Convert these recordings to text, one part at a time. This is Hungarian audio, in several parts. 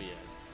Yes.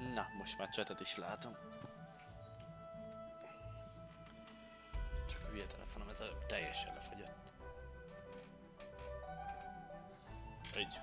Na, most már csetet is látom. Csak a hülye telefonom ez előbb teljesen lefagyott. Így.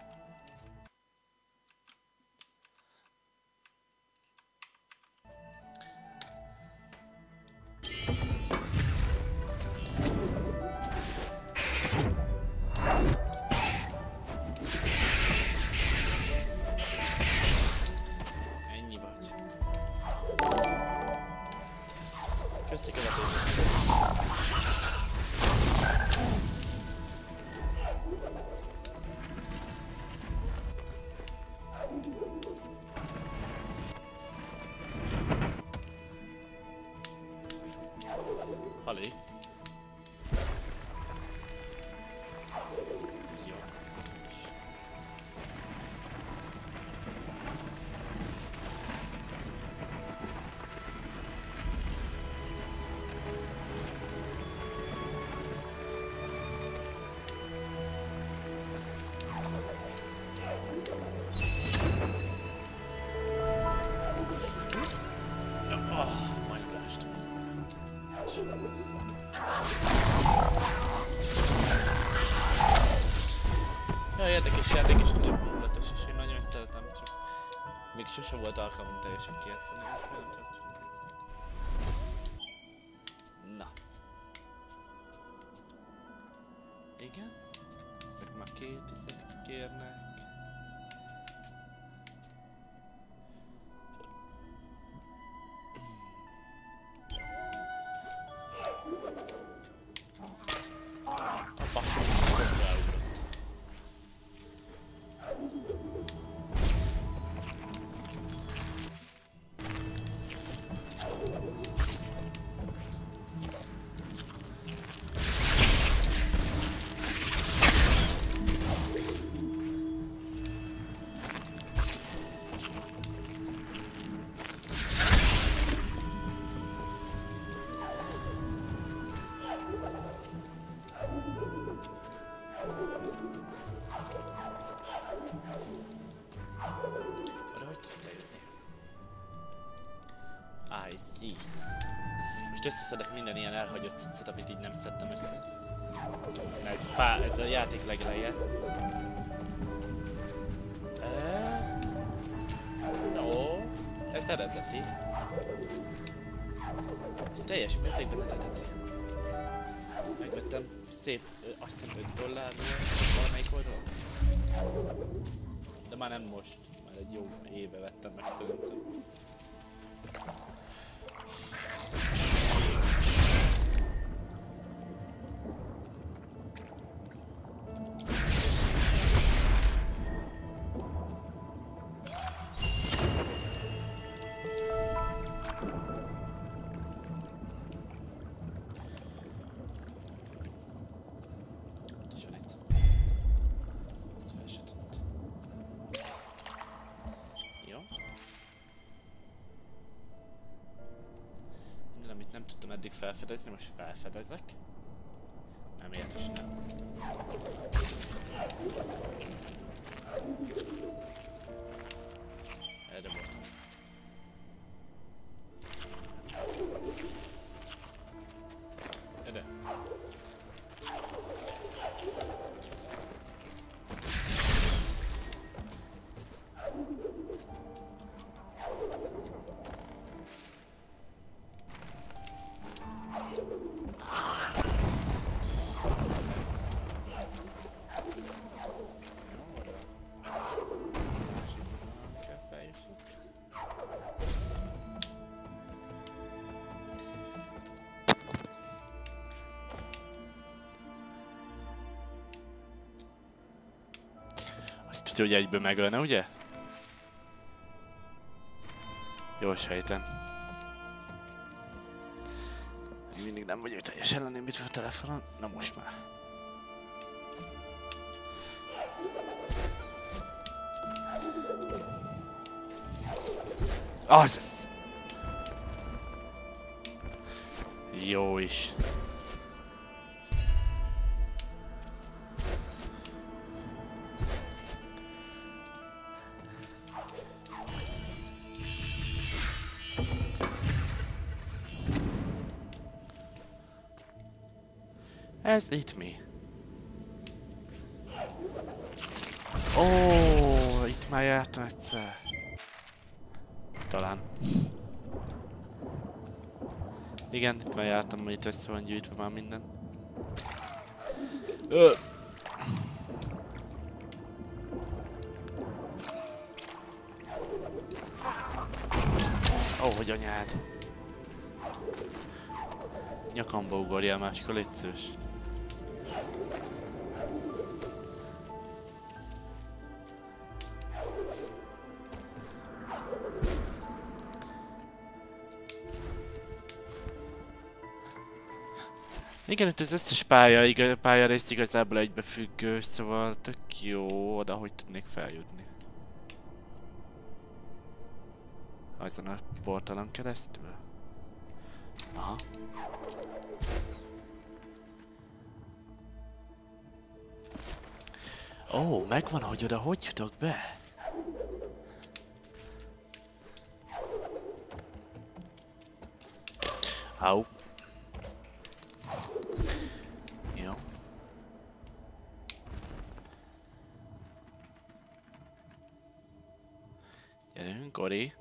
Sose volt alkalmam teljesen kijátszani. Na. Igen? Ezek már két iszet kérnek. Összeszedek minden ilyen elhagyott ciccet, amit így nem szedtem össze. Ez, pá, ez a játék legeleje. E... No, ez eredeti. Ez teljes mértékben eredeti. Megvettem szép, azt hiszem 5 dollárról valamelyik oldalon. De már nem most, már egy jó éve vettem meg szerintem. Felfedezni, most felfedezek. Tudja, hogy egyből megölne, ugye? Jól sejtem. Mindig nem vagyok teljesen lenémítve a telefonon. Na most már. Az. Jó is. Itt mi? Ó, oh, itt már jártam egyszer. Talán. Igen, itt már jártam, hogy itt össze van gyűjtve már minden. Ö. Ó, oh, hogy anyád. Nyakamba ugorjál máskor, légy szíves. Igen, itt az összes pálya, igaz, pálya rész igazából egybefüggő, szóval tök jó oda, hogy tudnék feljutni. Azon a portalon keresztül. Aha. Ó, oh, megvan, hogy oda hogy jutok be? Au. Gori.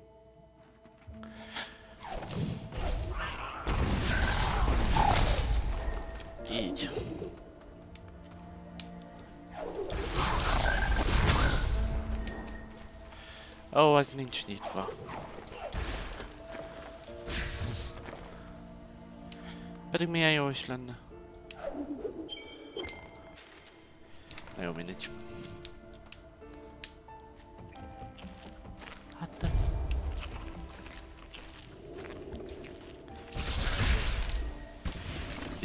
Így. Ó, oh, az nincs nyitva. Pedig milyen jó is lenne. Na jó, mindegy.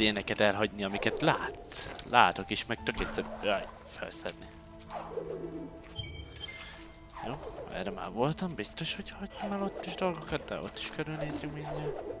Ilyeneket elhagyni, amiket látsz. Látok is, meg tök egyszer... Jaj, felszedni. Jó, erre már voltam, biztos, hogy hagytam el ott is dolgokat, de ott is körülnézünk mindjárt.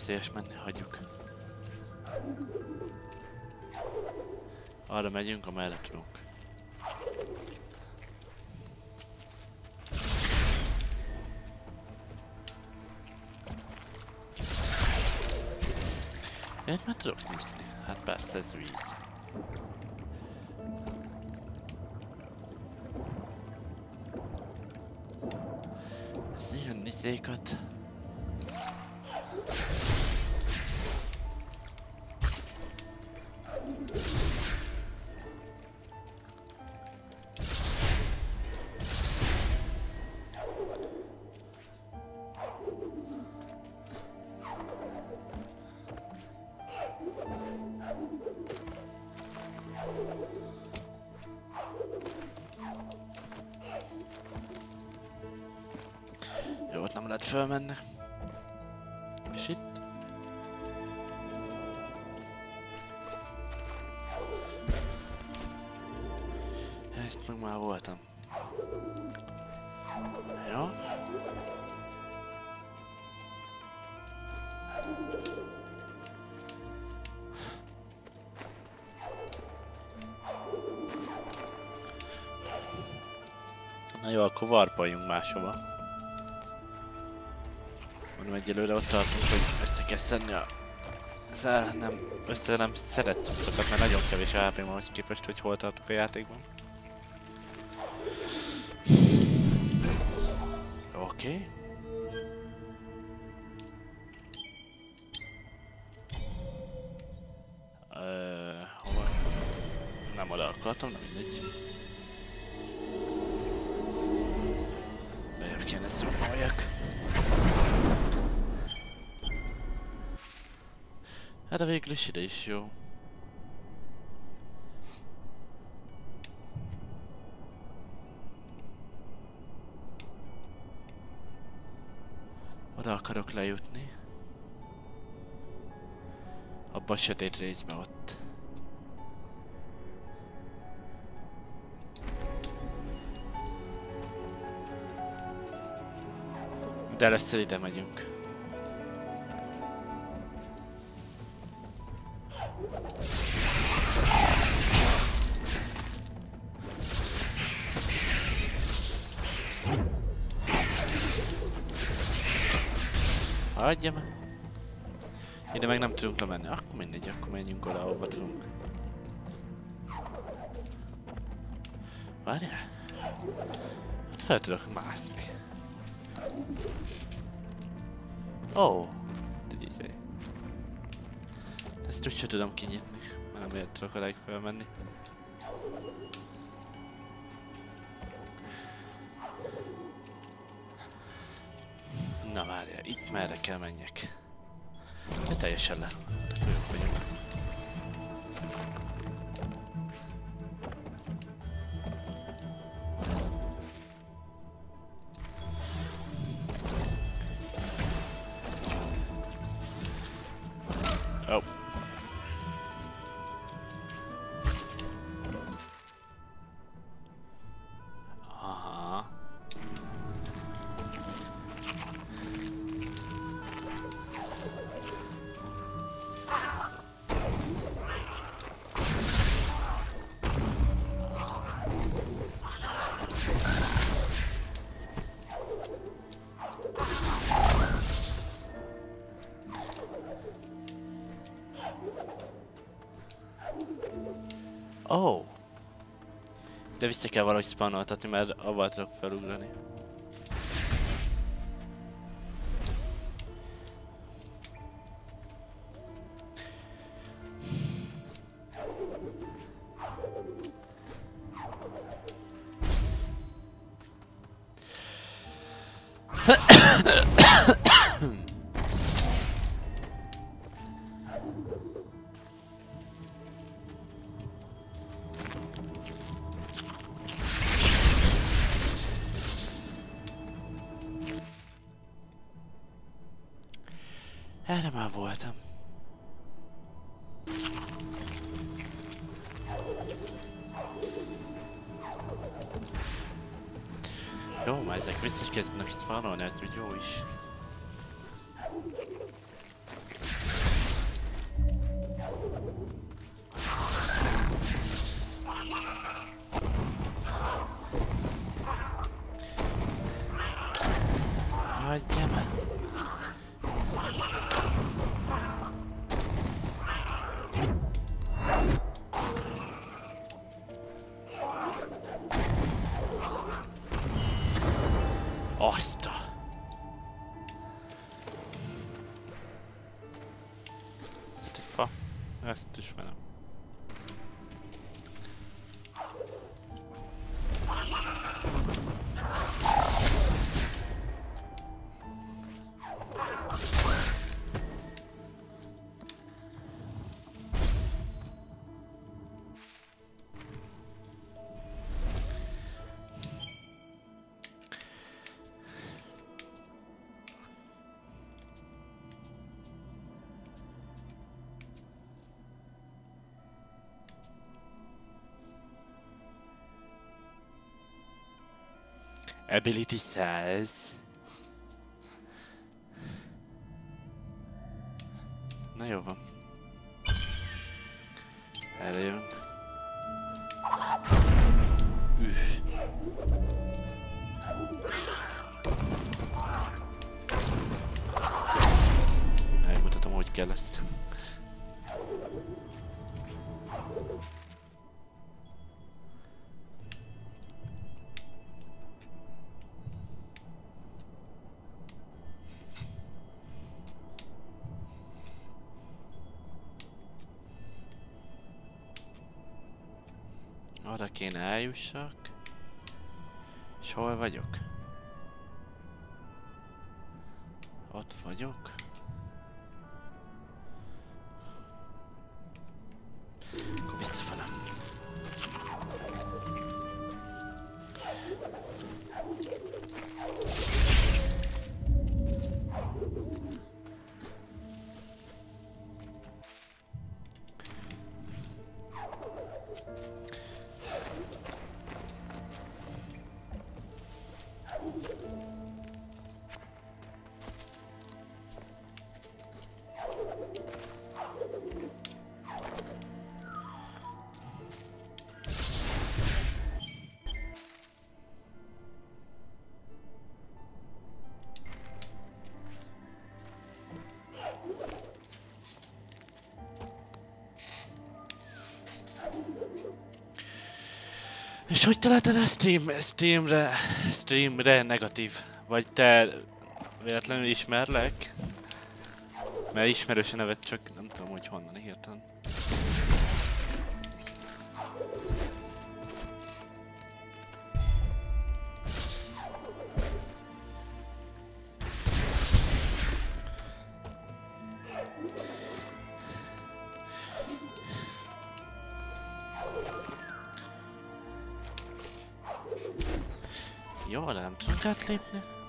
Veszélyes menni, hagyjuk. Arra megyünk, amerre tudunk. Én már tudok úszni. Hát persze, ez víz. Ez ilyen. Akkor varpaljunk máshova. Mondom, egyelőre ott tartunk, hogy össze kell szedni a... Zá, nem, össze nem szedett cuccokat, mert nagyon kevés AP van ahhoz képest, hogy hol tartunk a játékban. Oké. Okay. Ö, hova? Nem oda akartam, nem mindegy. Kéne szurkoljak. Hát a végül is ide is jó. Oda akarok lejutni. Abba a sötét részbe ott. De először ide megyünk. Hagyja meg. Ide meg nem tudunk lemenni. Akkor mindegy, akkor menjünk oda, ahova tudunk. Várjál. Hát fel tudok mászni. Oh, egy izé. Ezt úgy sem tudom kinyitni, mert nem ért tudok odáig felmenni. Na várjál, itt merre kell menjek? De teljesen le. Vissza kell valahogy spannoltatni, mert avval tudok felugrani. Ability says... Na jó van. Erre. Kéne eljussak. És hol vagyok? És hogy találtad a stream, streamre, streamre negatív? Vagy te véletlenül ismerlek? Mert ismerős a nevet, csak nem tudom, hogy honnan hirtelen. De nem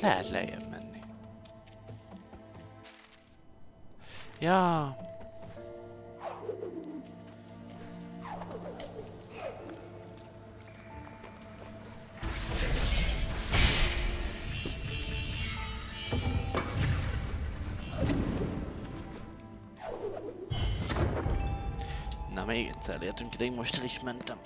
Itt lehet lejjebb menni. Ja. Na, még egyszer elértünk ide, most el is mentem.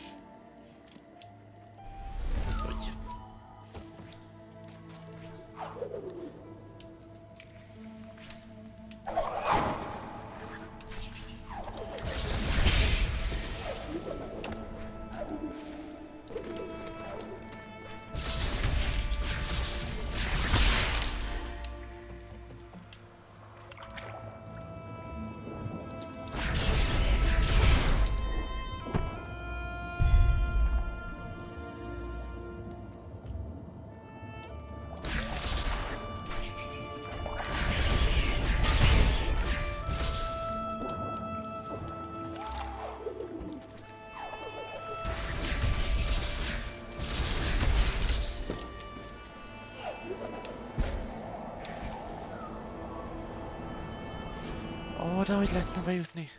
Bejutni?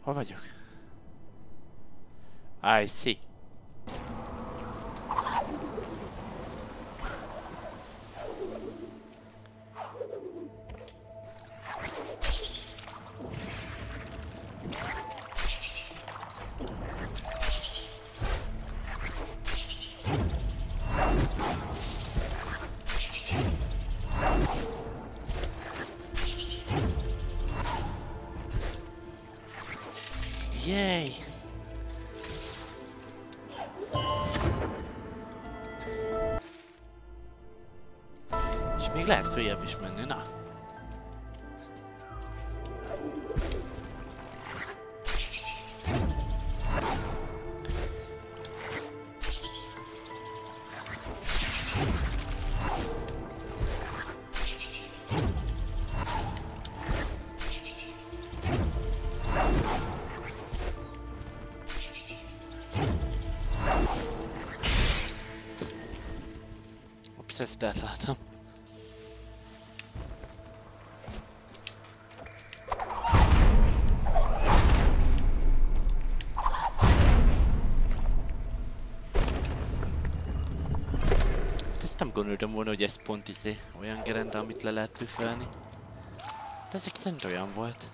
Hol vagyok? I see. Ezt átláttam. Hát ezt nem gondoltam volna, hogy ez pont izé olyan gerenda, amit le lehet büfelni. De ezek szerint olyan volt.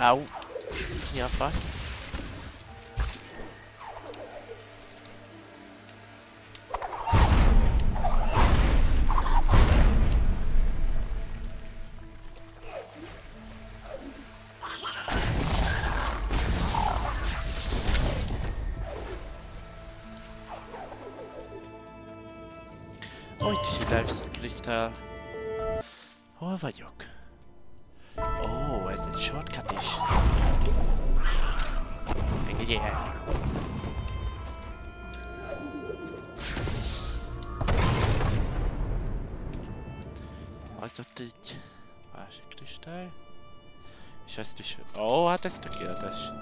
Au. Mi a fasz? Ó, itt is egy life ez egy shortcut is. Engedjél el. Az ott egy másik kristály. És ezt is... Ó, hát ez tökéletes.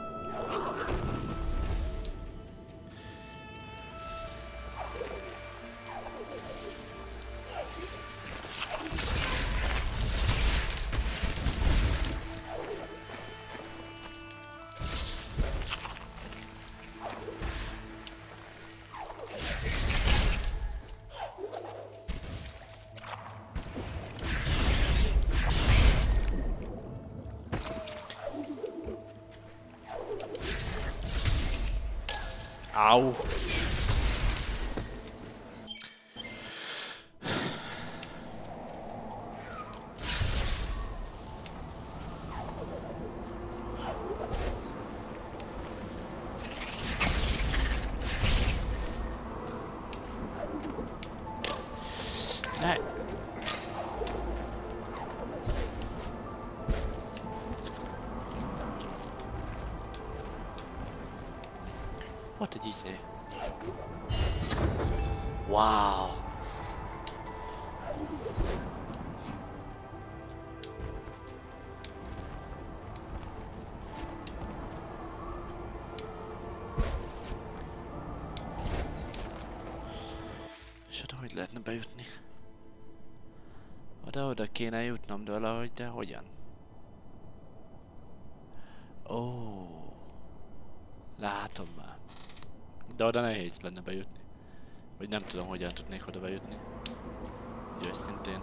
Kéne jutnom, de valahogy, de hogyan? Ó, látom már. De oda nehéz lenne bejutni. Vagy nem tudom, hogyan tudnék oda bejutni. Úgy őszintén.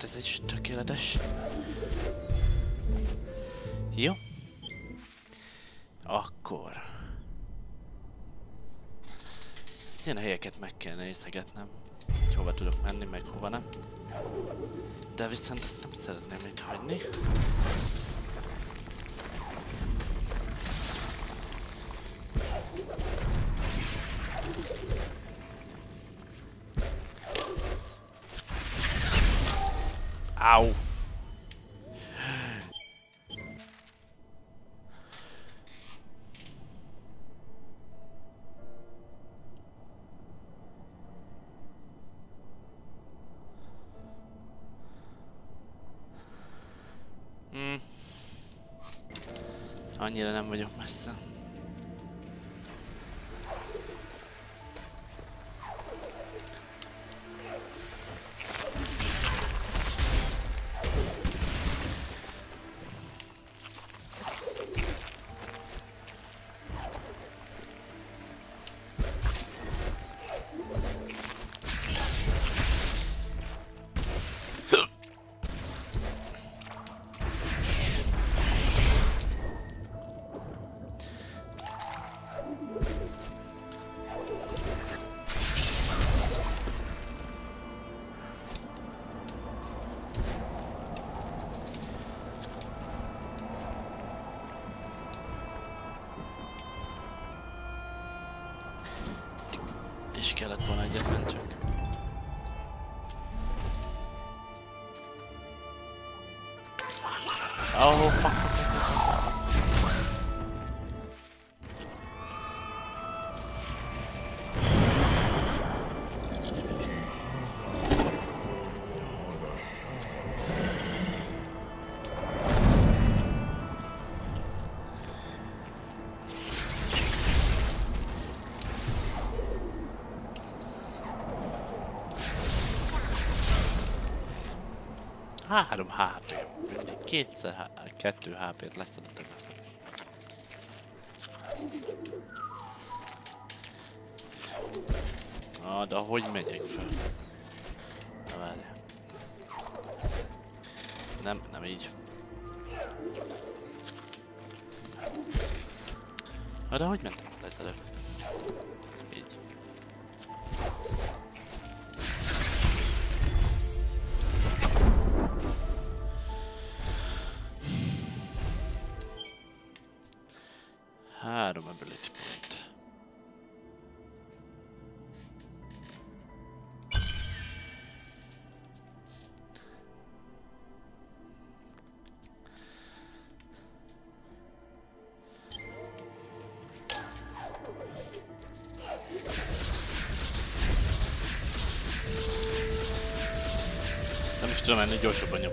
Hát ez egy tökéletes. Jó. Akkor... Ilyen helyeket meg kell nézegetnem. Hogy hova tudok menni, meg hova nem. De viszont ezt nem szeretném itt hagyni. Annyira nem vagyok messze. Három HP. Mindig kétszer, há- kettő HP-t leszedett ez. Ah, de hogy megyek fel? Na várj. Nem, nem így. Na de hogy Nem is tudom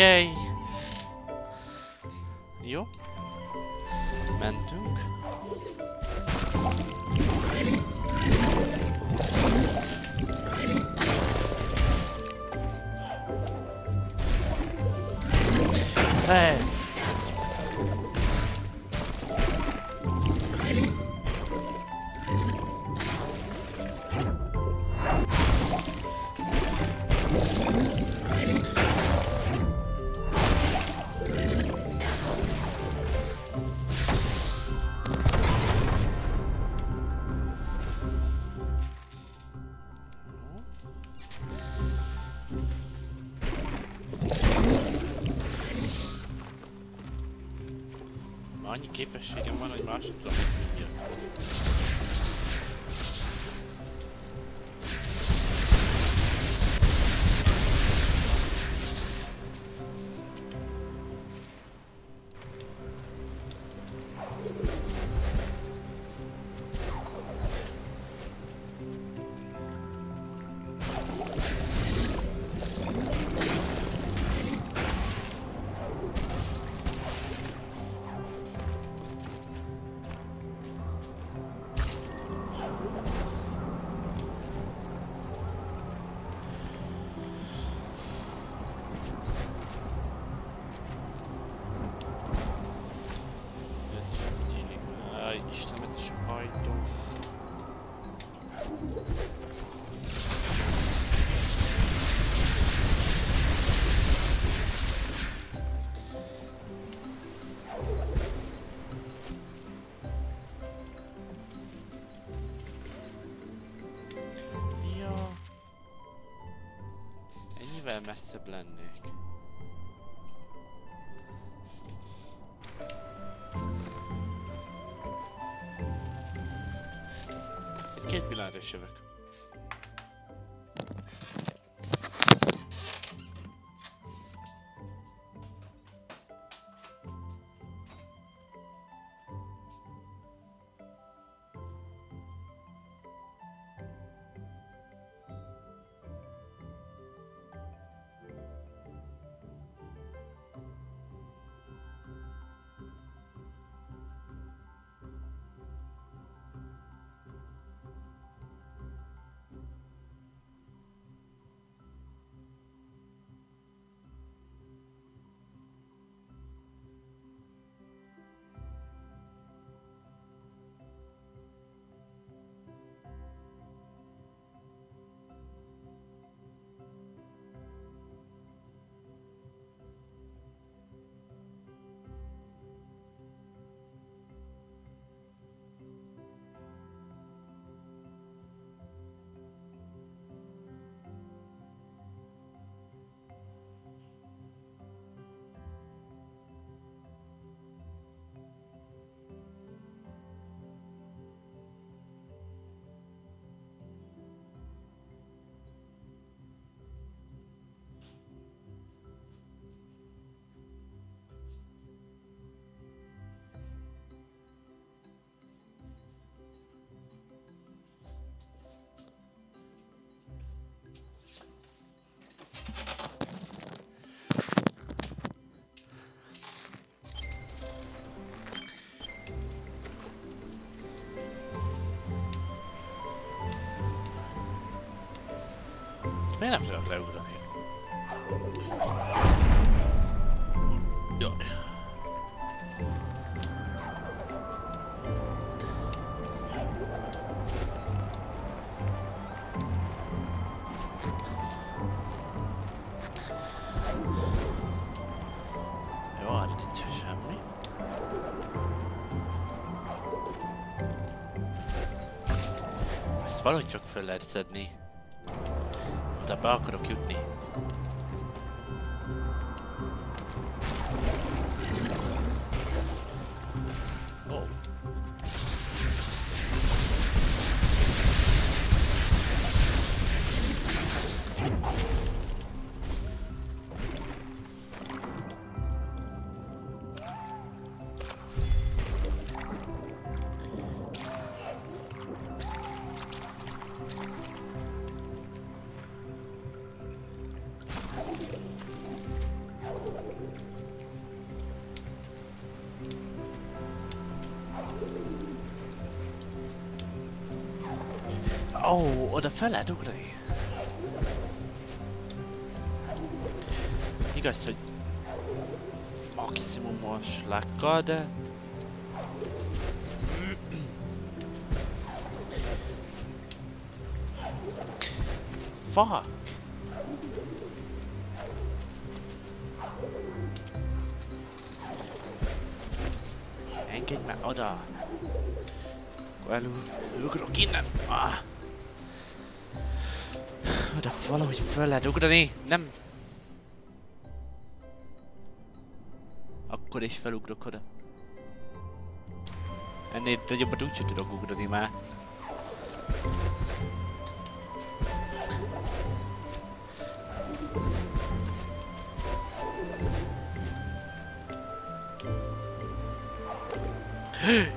Yay! vermestibulin. Miért nem tudok leugrani? Jaj. Ezt valahogy csak fel lehet szedni. De be fel lehet ugrani. Igaz, hogy maximumos lákkal, de... Fuck! Engedj már oda! Akkor elugrok innen! Ah. Oda valahogy föl lehet ugrani, nem... Akkor is felugrok oda. Ennél nagyobbat úgyse tudok ugrani már.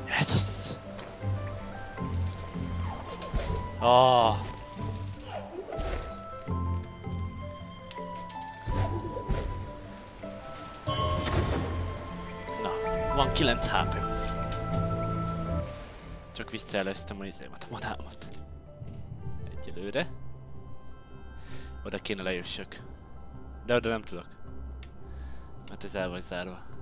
Jesus! Oh. Na, van 9 HP. Csak visszaelőztem a izémet, a manámat. Egyelőre. Oda kéne lejössök. De oda nem tudok. Mert ez el vagy zárva.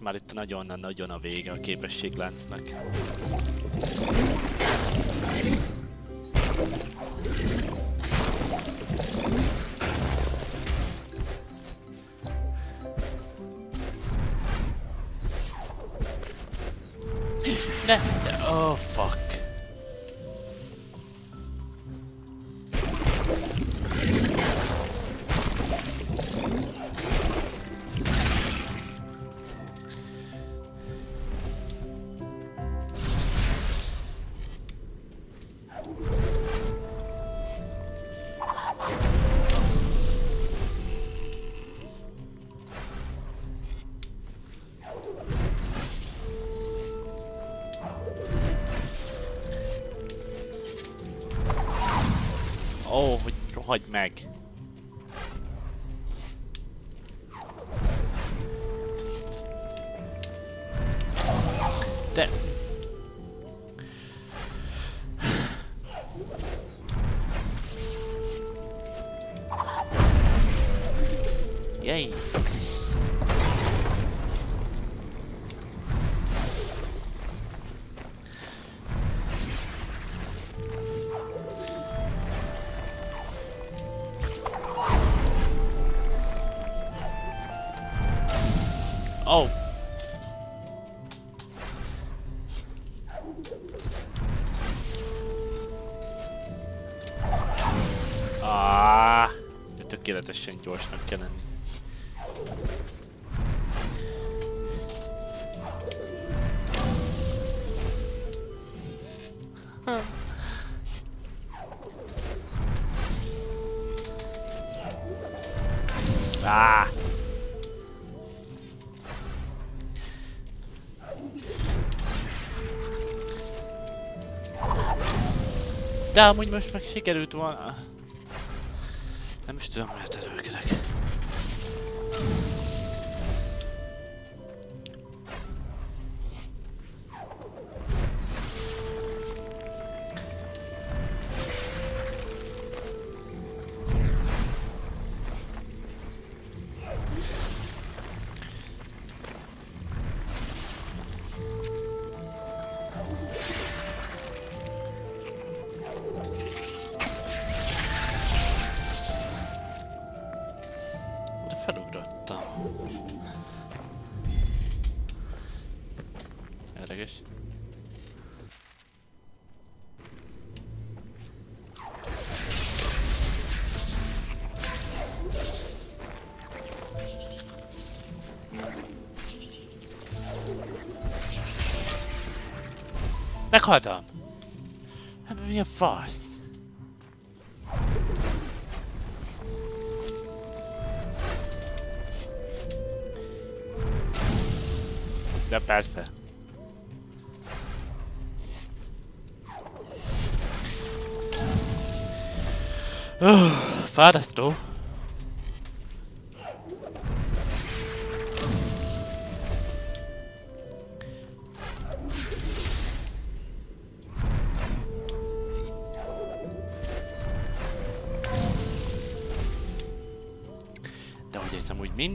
Már itt nagyon-nagyon a vége a képességláncnak. Oh, hogy rohagy meg. Tökéletesen gyorsnak kell lenni. Ah! De amúgy most meg sikerült volna. Nem is Meghaltam! Hát mi a fasz? De persze. Öh, Fárasztó.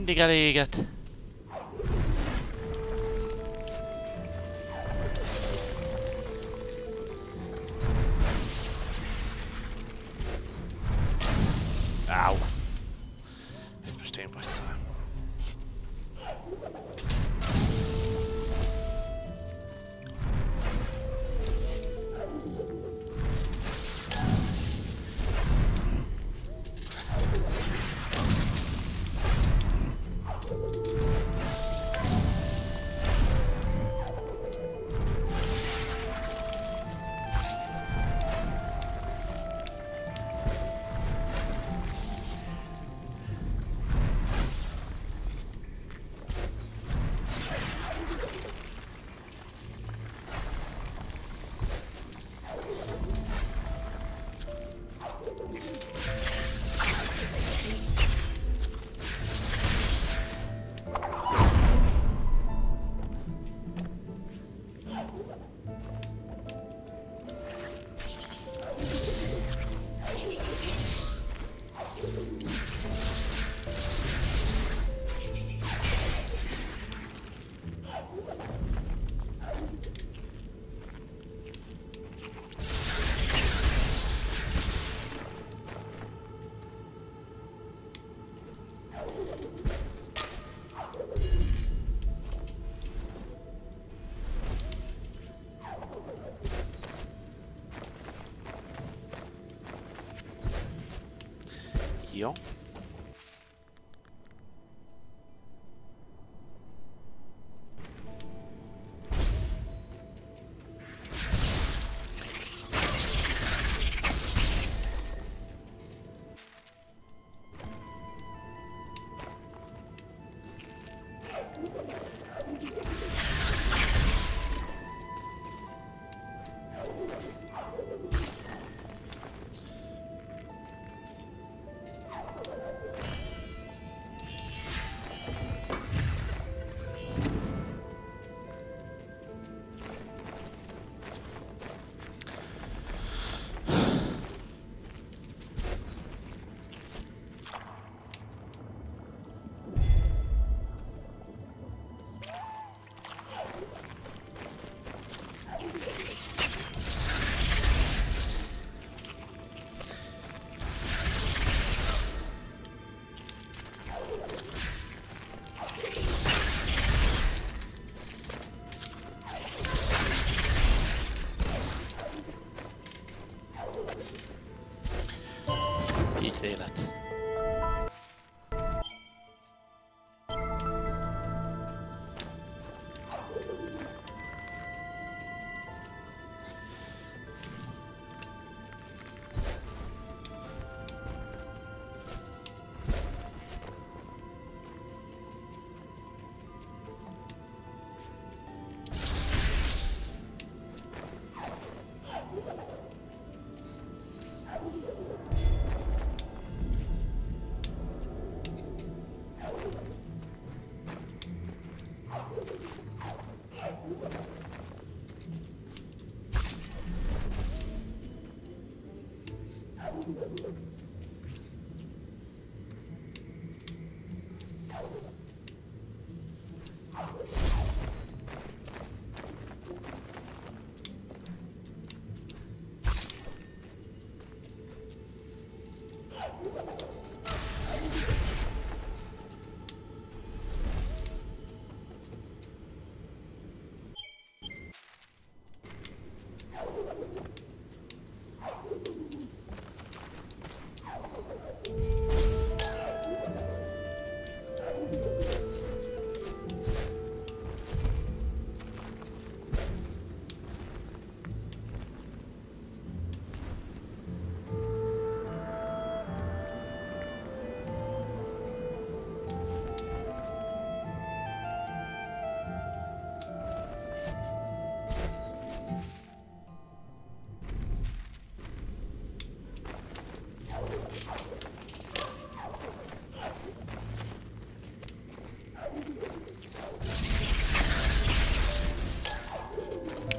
Mindig eléget.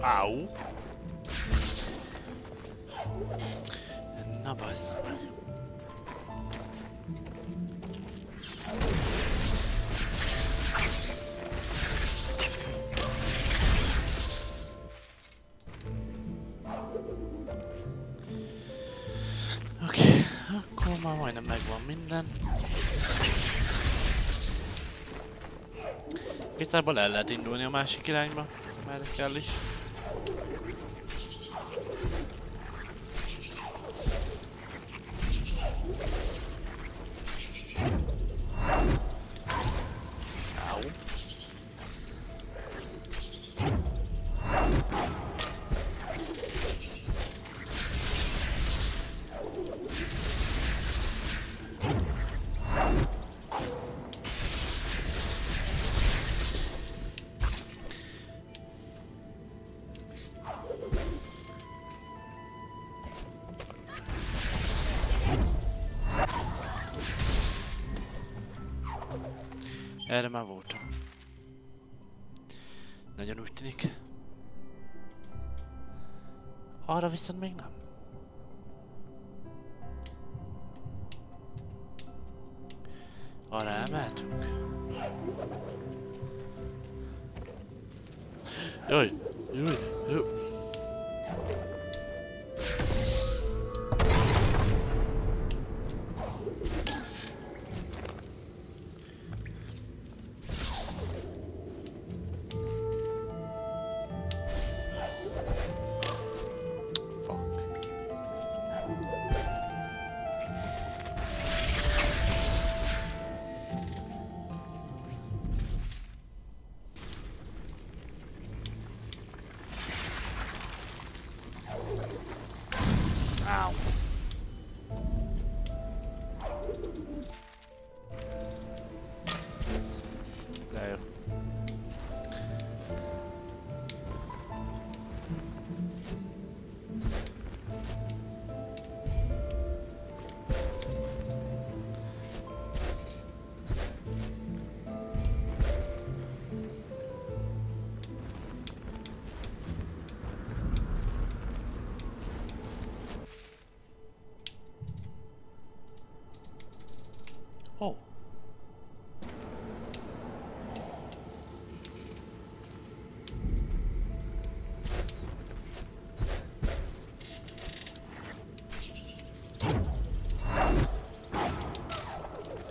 Au! Na bassza meg. Oké, akkor már majdnem megvan minden. Igazából el lehet indulni a másik irányba, merre kell is. Jaj, jaj,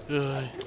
Jaj.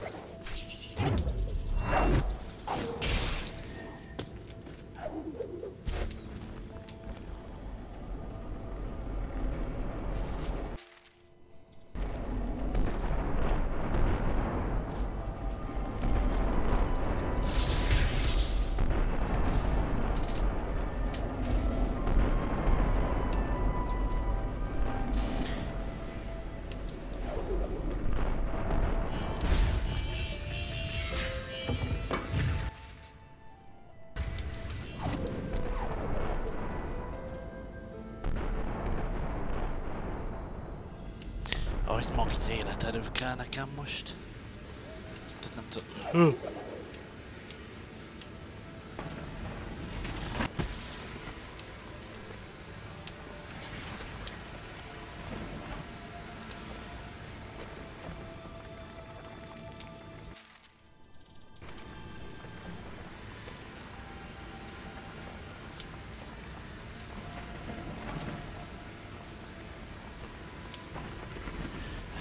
Az életerő kell nekem most. Ezt nem tudom.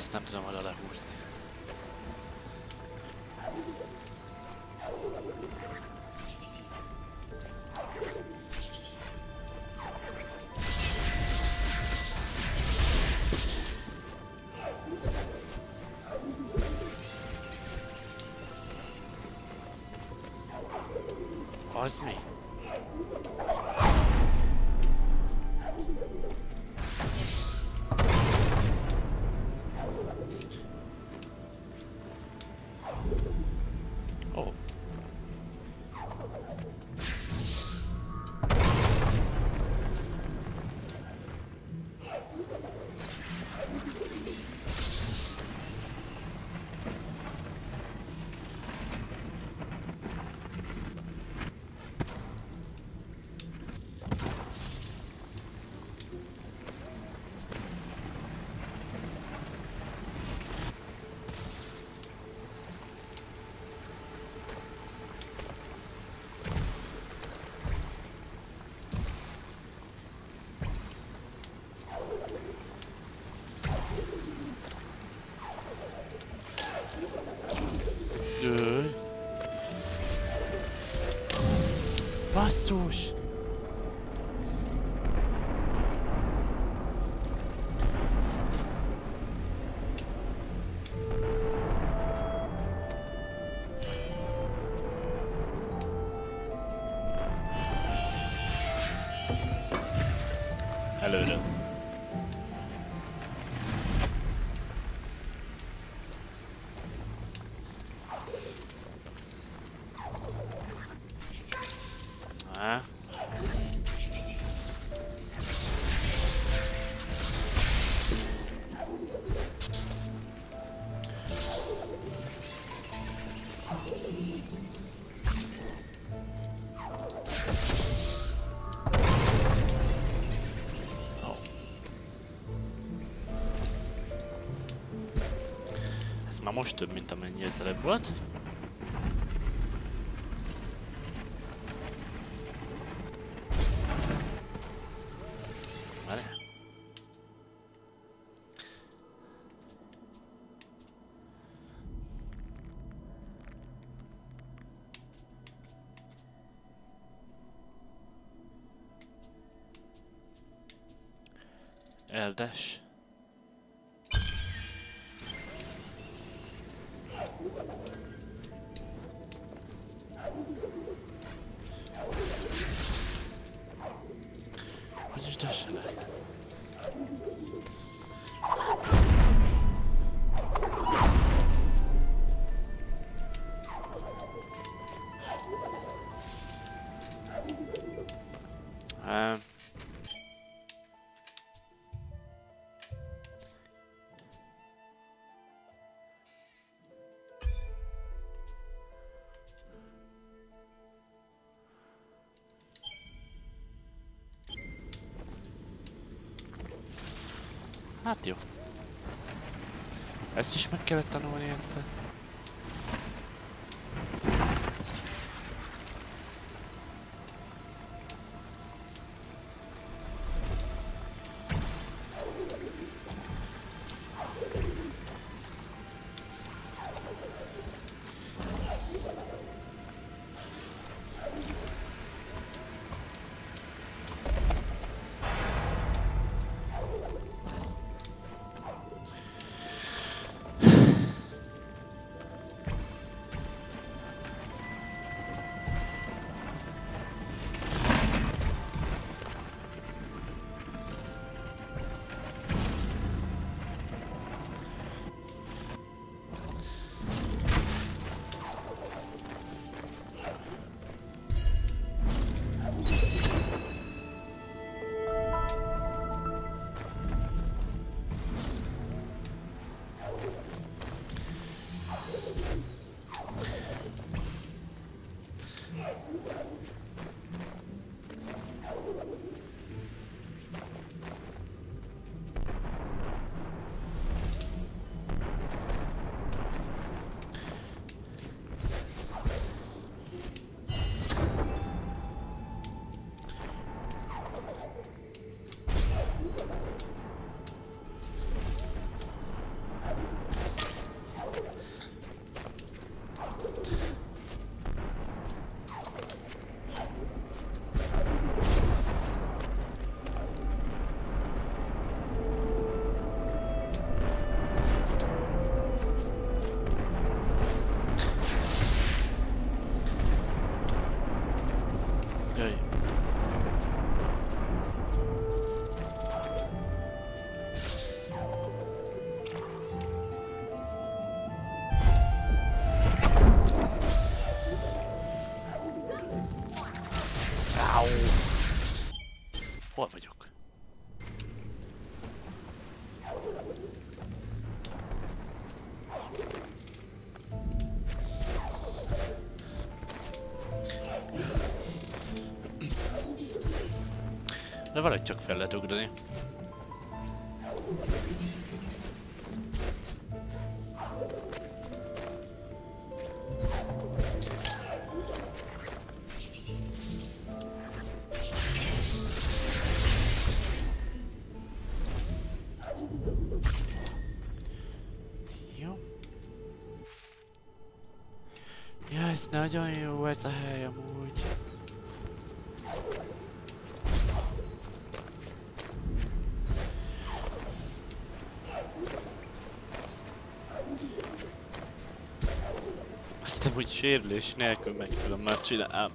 Ezt nem tudom oda lehúzni. Az mi? Basszus! Ez már most több, mint amennyi ezelőtt volt. Várjál. Eldes. Hát jó. Ezt is meg kellett tanulni egyszer. De valahogy csak fel lehet ugrani. Jó. Ja, ez nagyon jó ez a hely amúgy sérülés nélkül meg tudom már csinálni.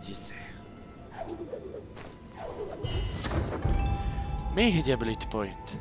Ó, itt van egy izé. Még egy ability point.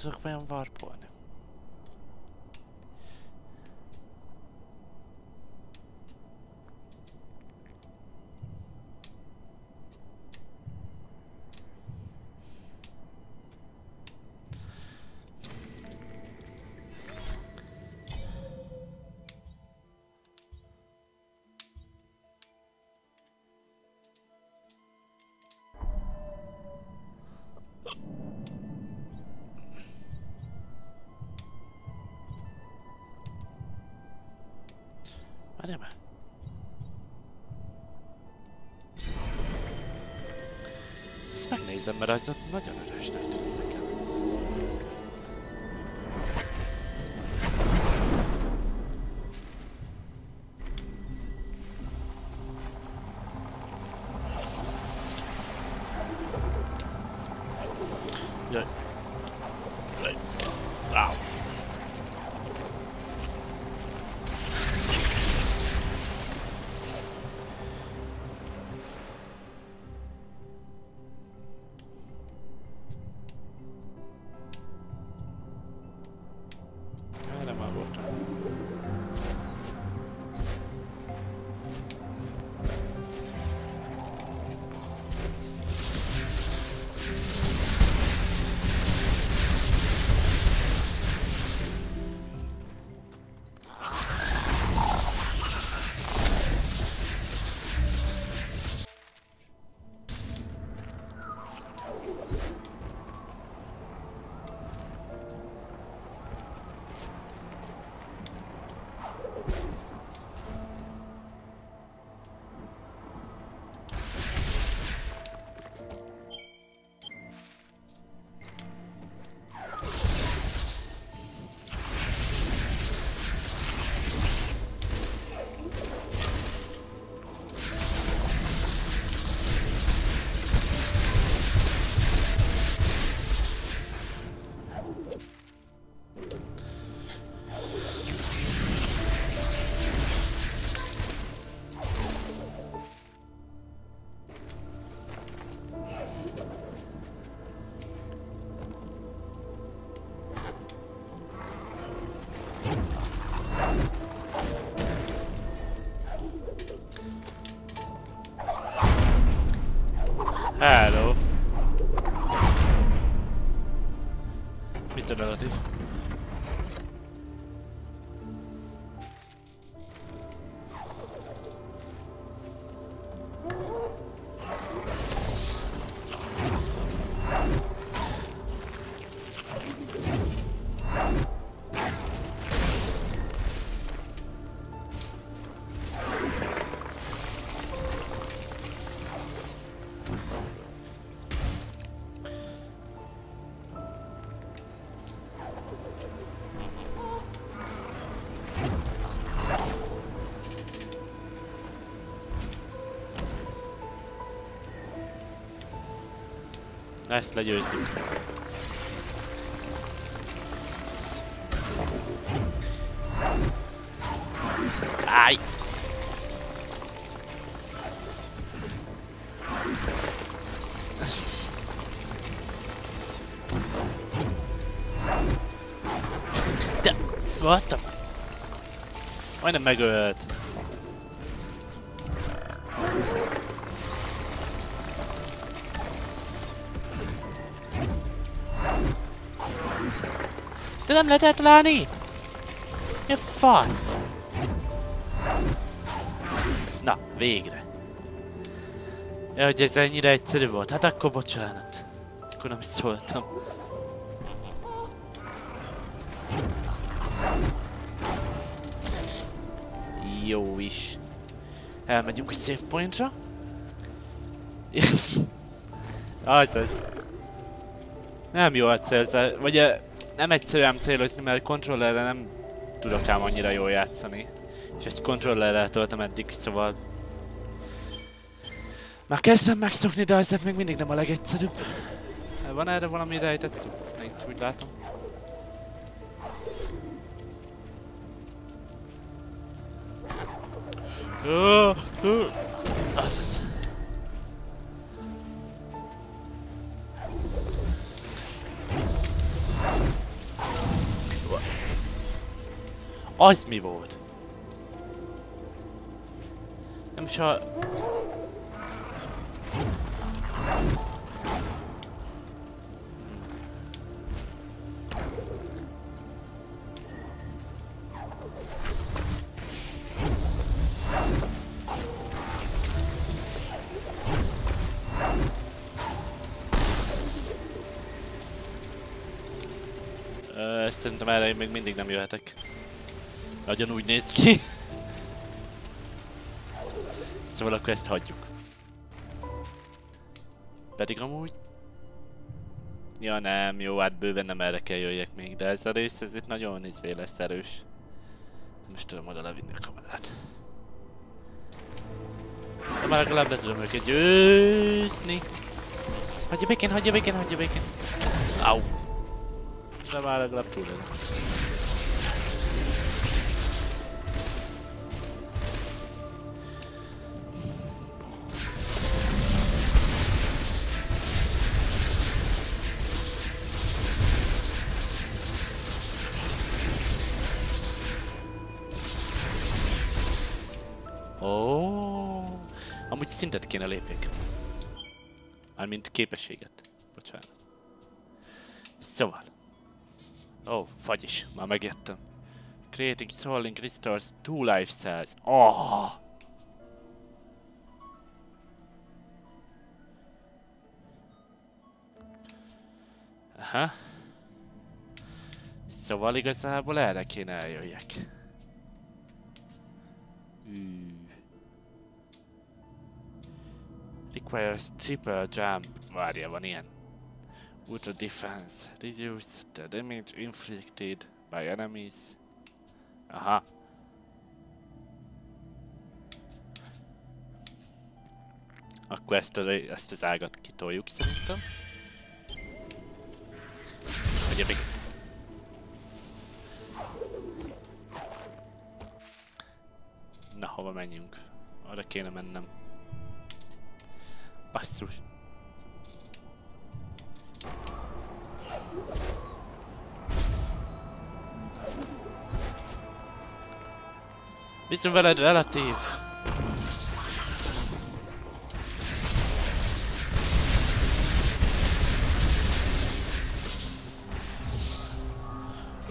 Hol tudok vajon warpolni? Várjál Ezt megnézem, mert az ott nagyon üresnek tűnik Ezt legyőzzük. Áj! De... What the... Majdnem megölt. Nem lehet eltalálni? Mi fasz? Na, végre. Ja, hogy ez ennyire egyszerű volt. Hát akkor bocsánat. Akkor nem szóltam. Jó is. Elmegyünk a save pointra. Azaz. Nem jó célzás, vagy nem egyszerűen célozni, mert kontrollerre nem tudok ám annyira jól játszani. És ezt kontrollerrel töltöm eddig, szóval... Már kezdem megszokni, de azért még mindig nem a legegyszerűbb. Van erre valami rejtett cucc? Nincs, úgy látom. Oh, oh. Az mi volt? Nem is a... Szerintem erre én még mindig nem jöhetek. Nagyon úgy néz ki. Szóval akkor ezt hagyjuk. Pedig amúgy... Ja nem, jó, hát bőven nem erre kell jöjjek még, de ez a rész ez itt nagyon izé lesz erős. Most tudom oda levinni a kamerát. De már legalább le tudom őket győzni. Hagyja békén, hagyja békén, hagyja békén. Au. De már legalább túl kéne lépjek. Mármint képességet. Bocsánat. Szóval. Ó, oh, fagy is. Már megjettem. Creating soul link restores two life cells. Oh! Aha. Szóval igazából erre kéne eljöjjek. Ű. Requires triple jump. Várja, van ilyen. Ultra defense. Reduce the damage inflicted by enemies. Aha. Akkor ezt, a, ezt az ágat kitoljuk szerintem. Ugye még... Na, hova menjünk? Arra kéne mennem. Basszus. Viszont veled relatív.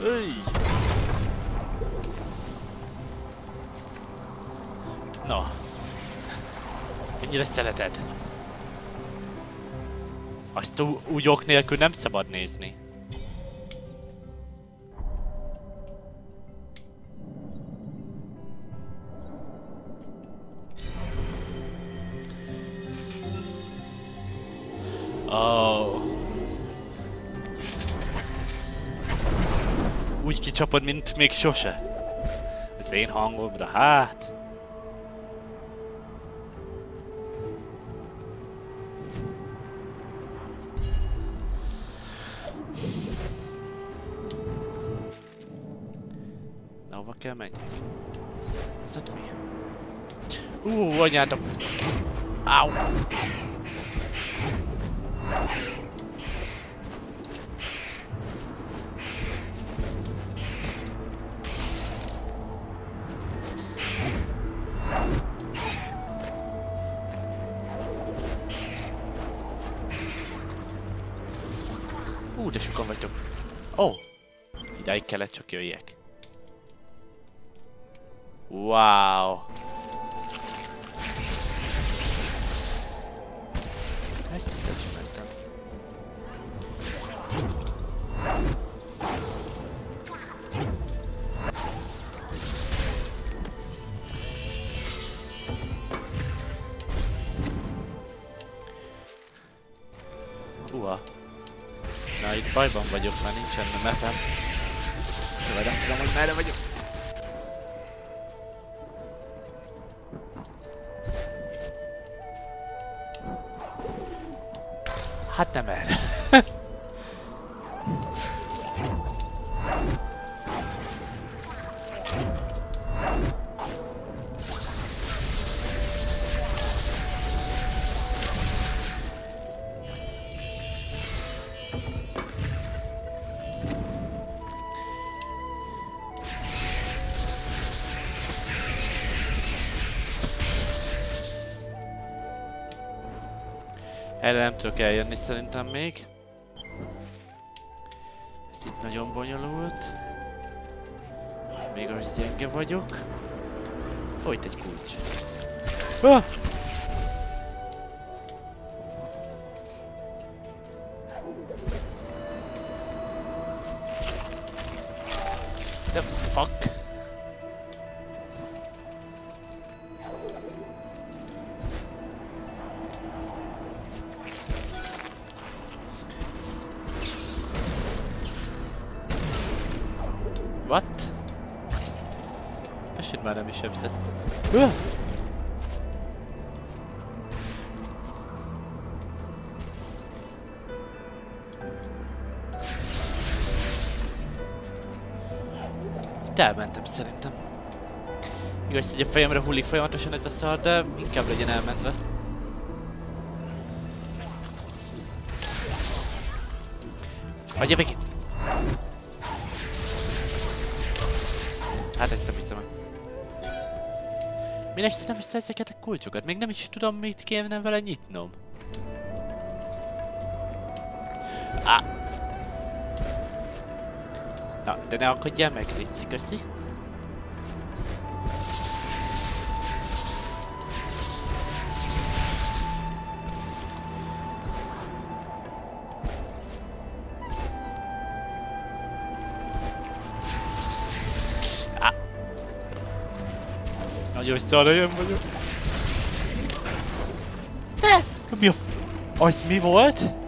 Öj! Na. Ennyire szereted. Azt úgy ok nélkül nem szabad nézni. Oh. Úgy kicsapod, mint még sose. Az én hangomra, hát... kell menjek? Ez ott mi? Ú, anyádom! Au! Ú, de sokan vagytok. Ó! Oh, idáig kellett csak jöjjek. Wow! Ezt mentem. Uha. Na itt bajban vagyok, már nincsen mefem. Szóval nem tudom, hogy merre vagyok. Hát nem tudok eljönni szerintem még. Ez itt nagyon bonyolult. Még ahogy gyenge vagyok. Folyt egy kulcs. Ah! Hogy a fejemre hullik folyamatosan ez a szar, de inkább legyen elmentve. Hagyja meg itt! Hát ezt hiszem el. Minek szedem össze ezeket a kulcsokat? Még nem is tudom, mit kéne vele nyitnom. Á. Na, de ne akadjál meg, Lici, köszi. Nagyon szar helyen vagyok. Ne! Mi a f... Az mi volt?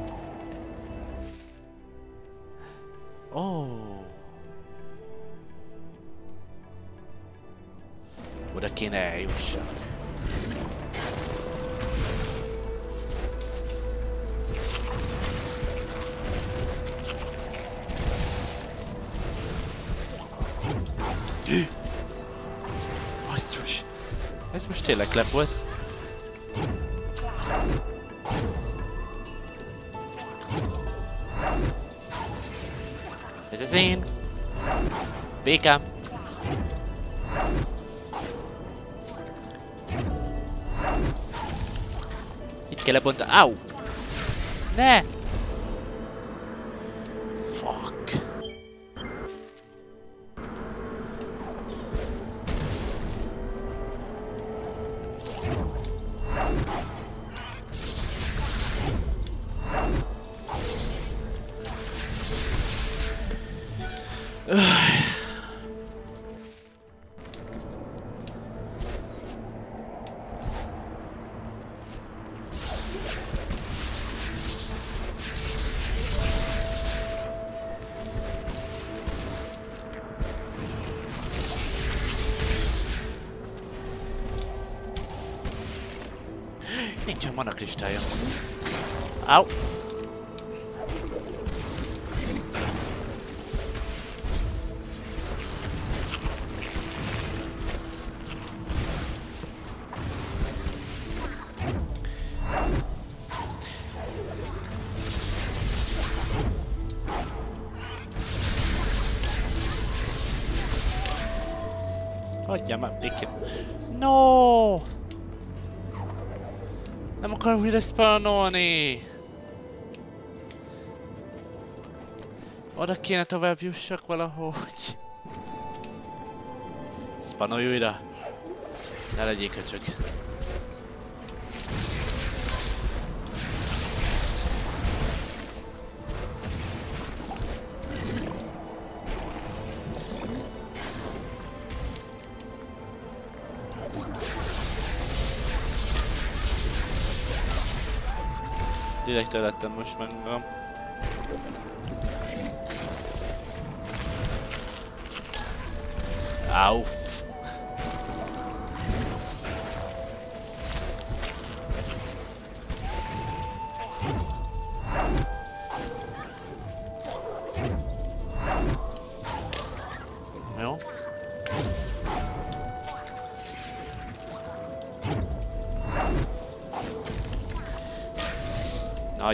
Au! Ne! Nincsen mana kristálya. Au! Akarom ide spawnolni! Oda kéne tovább jussak valahogy. Spawnolj újra! Ne legyél köcsög. Direkt lettem most meg. Au.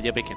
Na, hagyja békén. Na,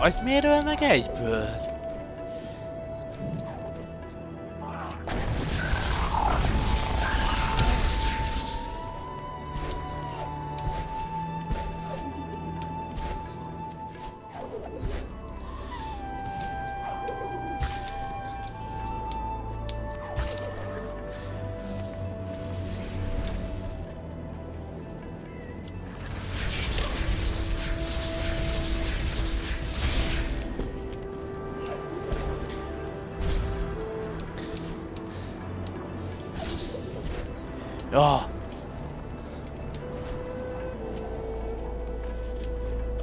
az miért öl meg egyből?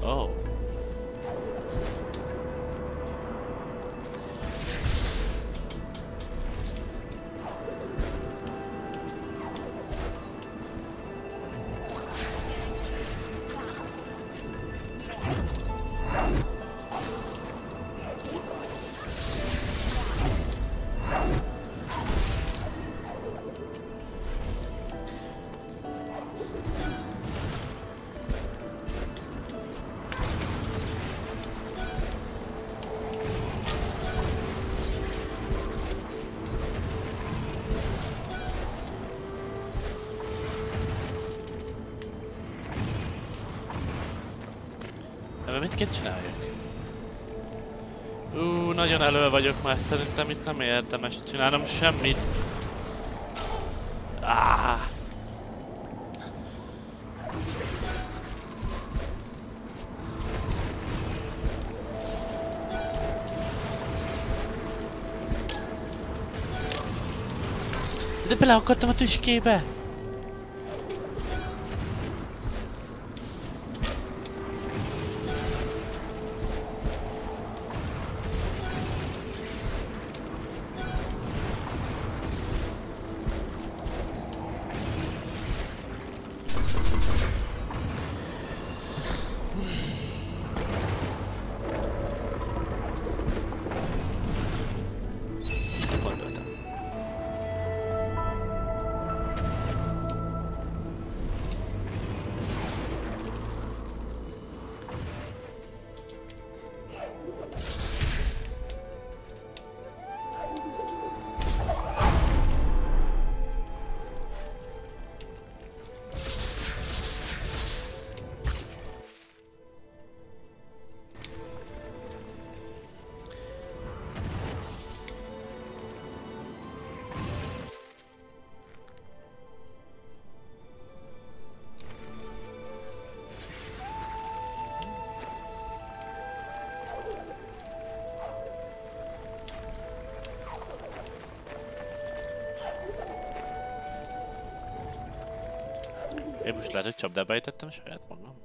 Oh. Ebben mit kell csináljak? Ú, nagyon elő vagyok már, szerintem itt nem érdemes csinálnom semmit. Ah! De beleakadtam a tüskébe! Csapdába ejtettem saját magam.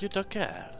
De hogy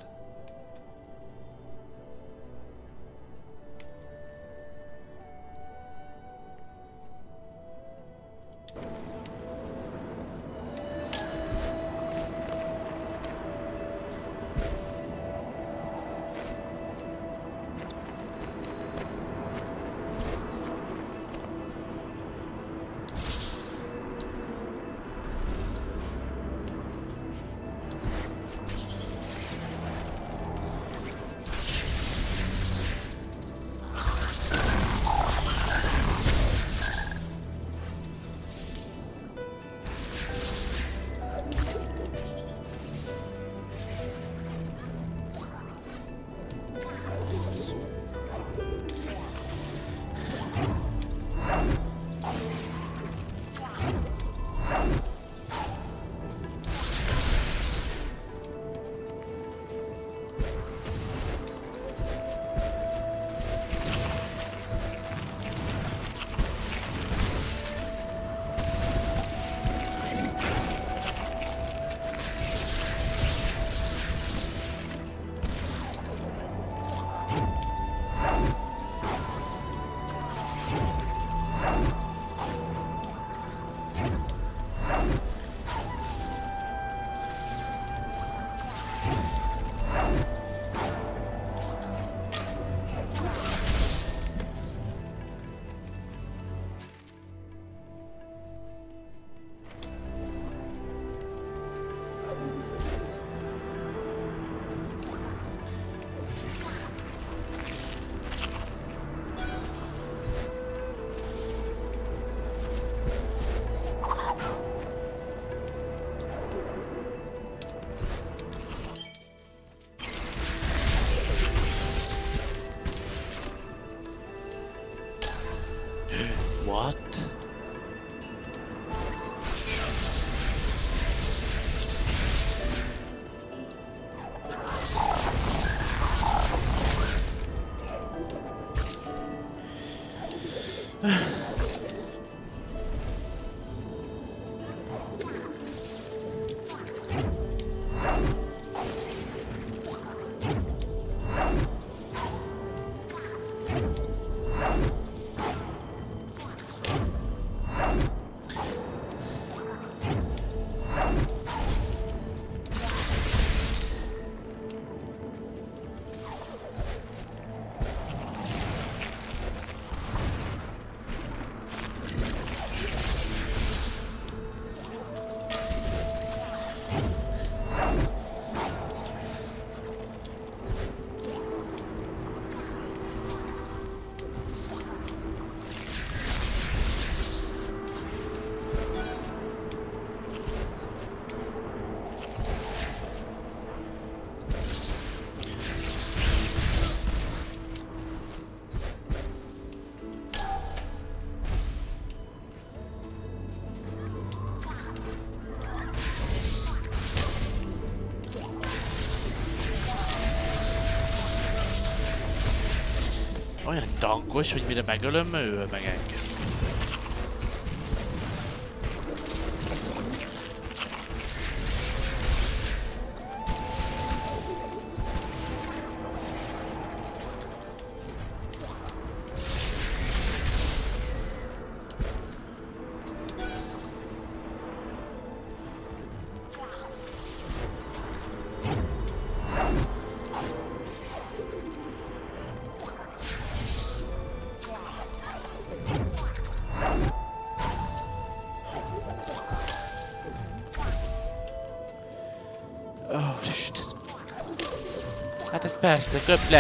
tankos, hogy mire megölöm, ő meg engem. Peshtë, këtë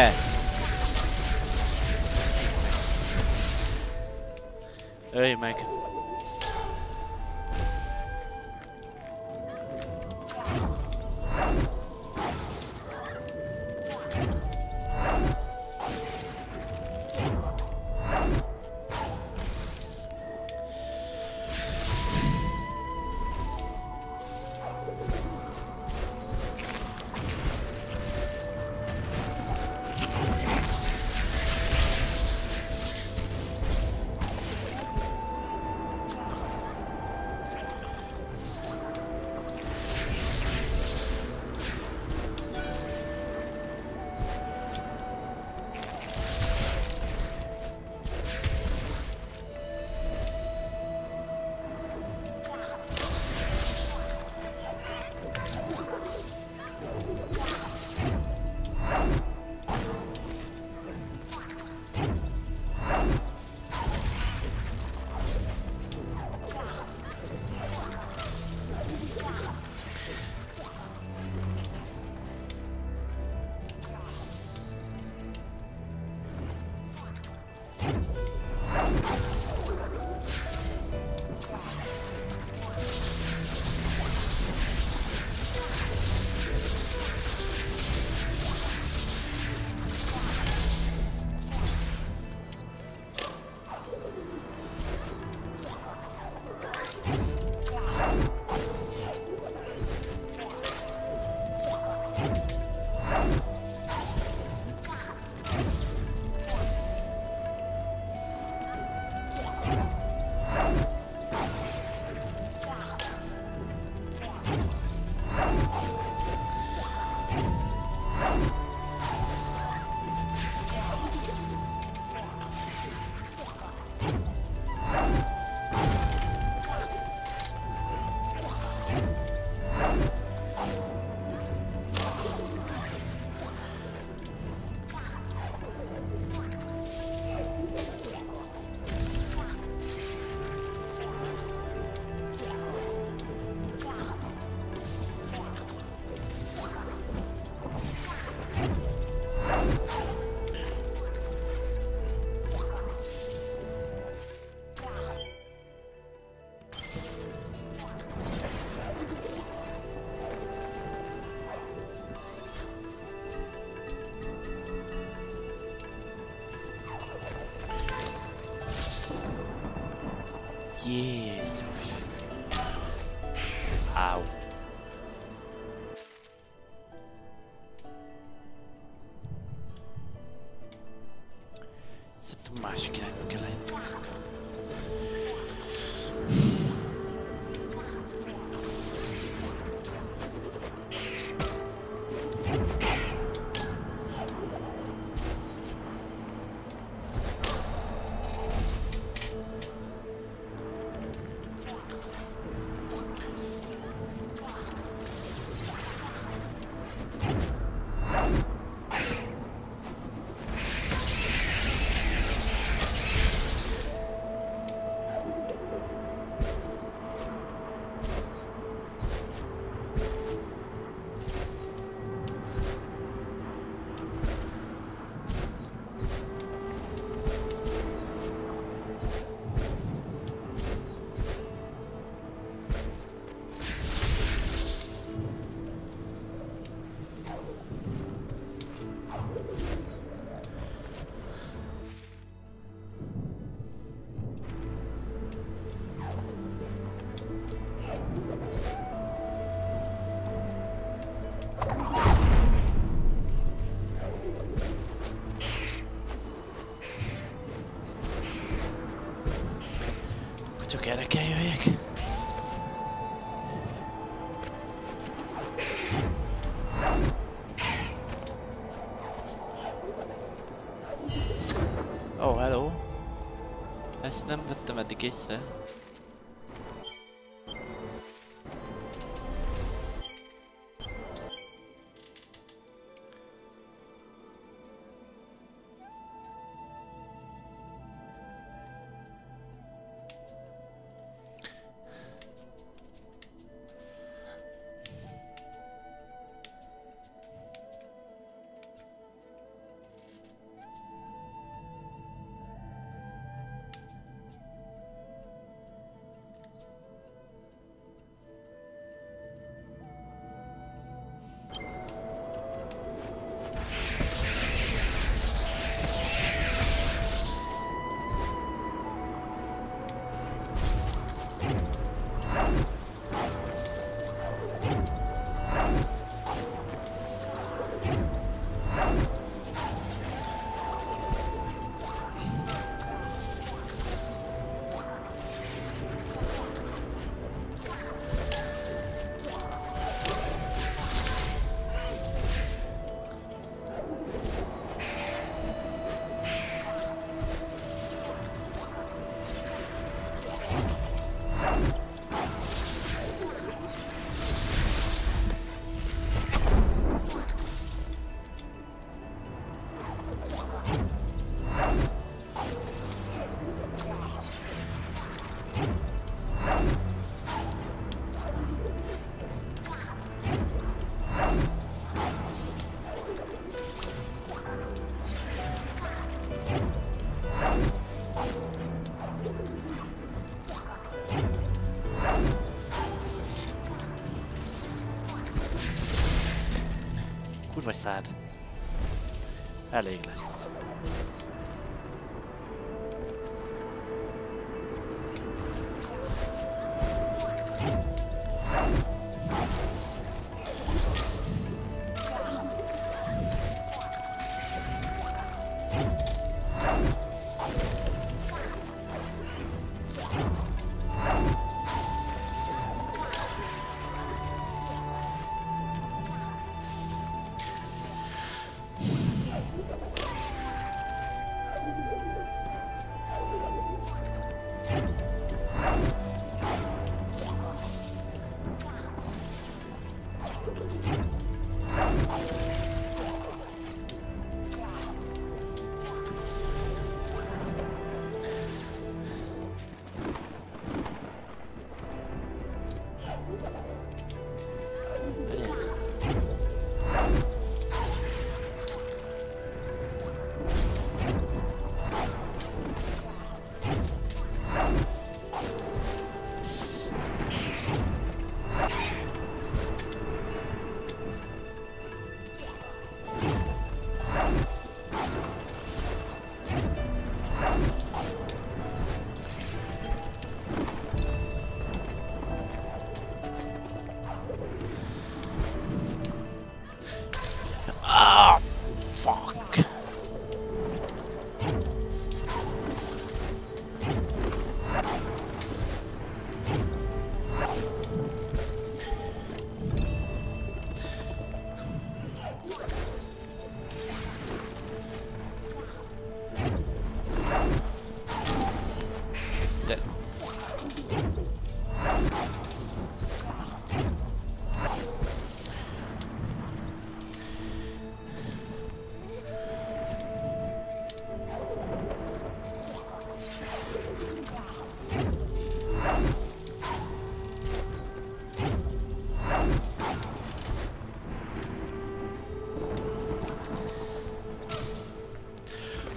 Csak erre kell jöjjek. Oh, hello. Ezt nem vettem eddig észre. sad.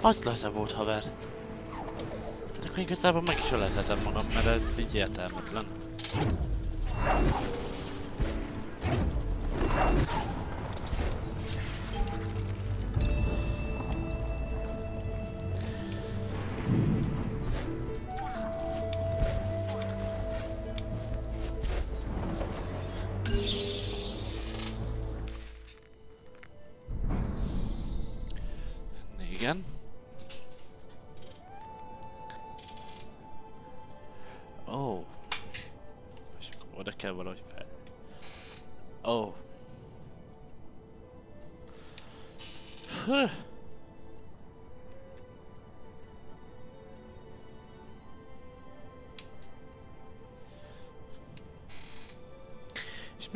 Az lesz volt haver. Hát akkor igazából meg is ölethetem magam, mert ez így értelmetlen.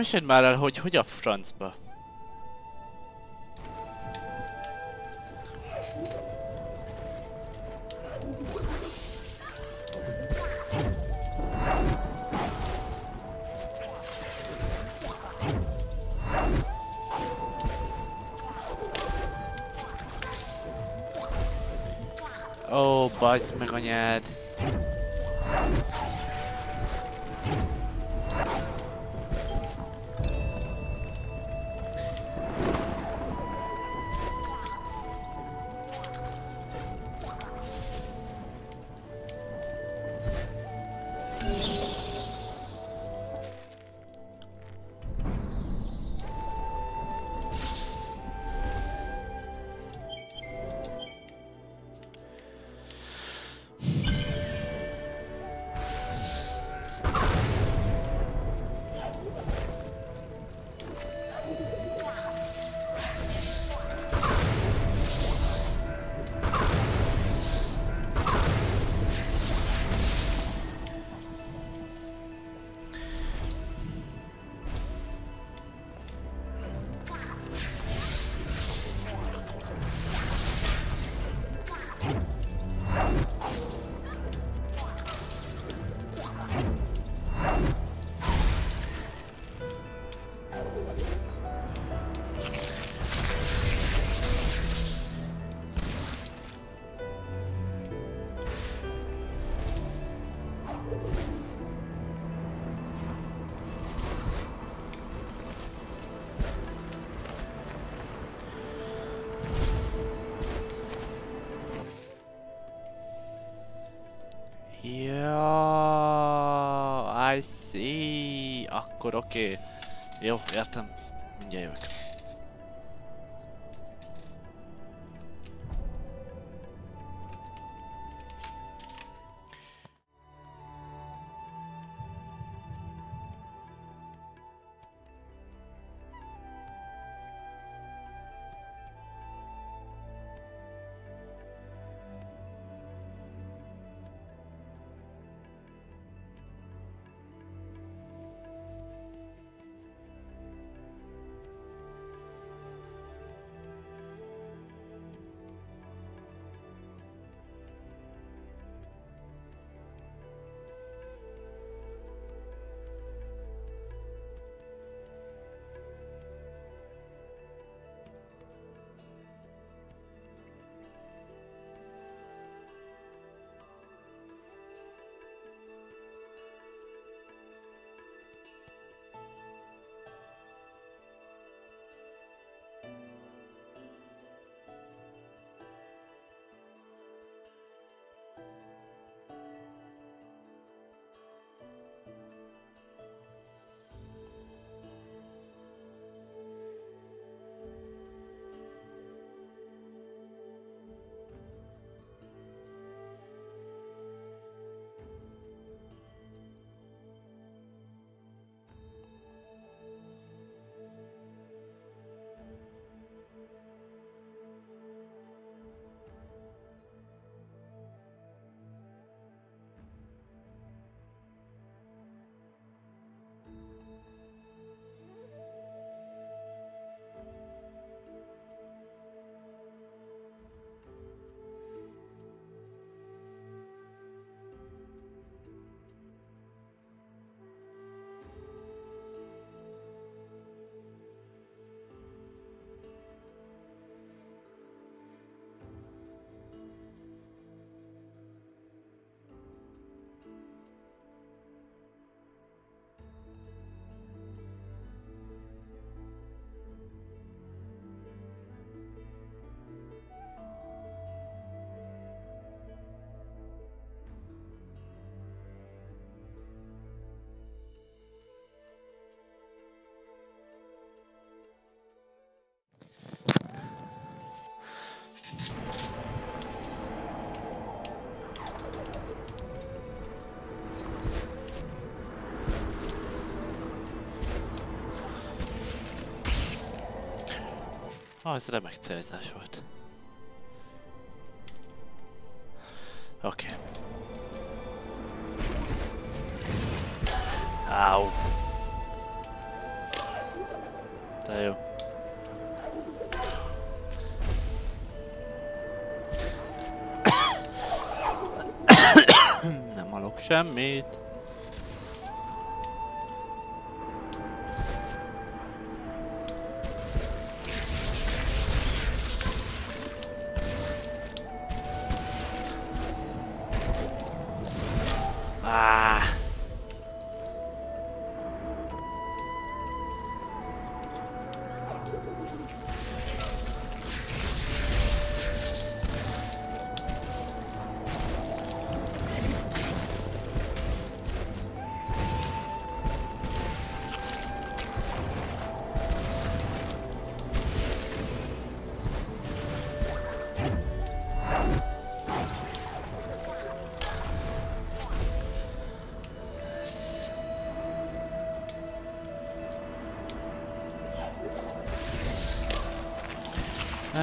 És meséld már el, hogy hogy a francba? Ó, bazd meg anyád. See. Akkor oké. Okay. Jó, értem. Mindjárt Ah, ez remek célzás volt.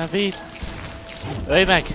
Ne vicc! Ölj meg!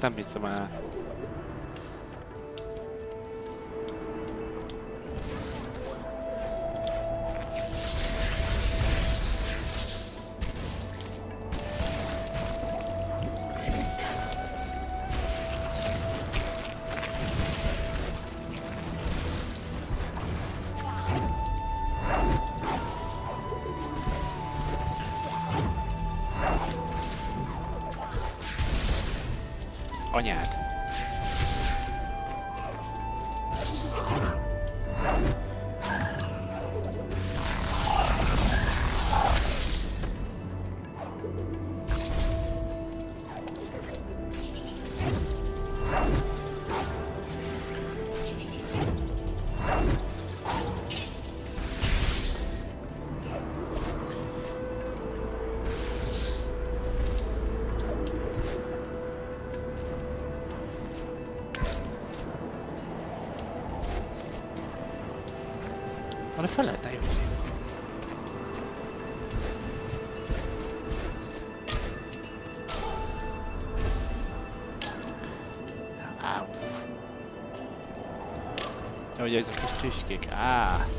Nem hiszem el. Anyád. Ugye ezek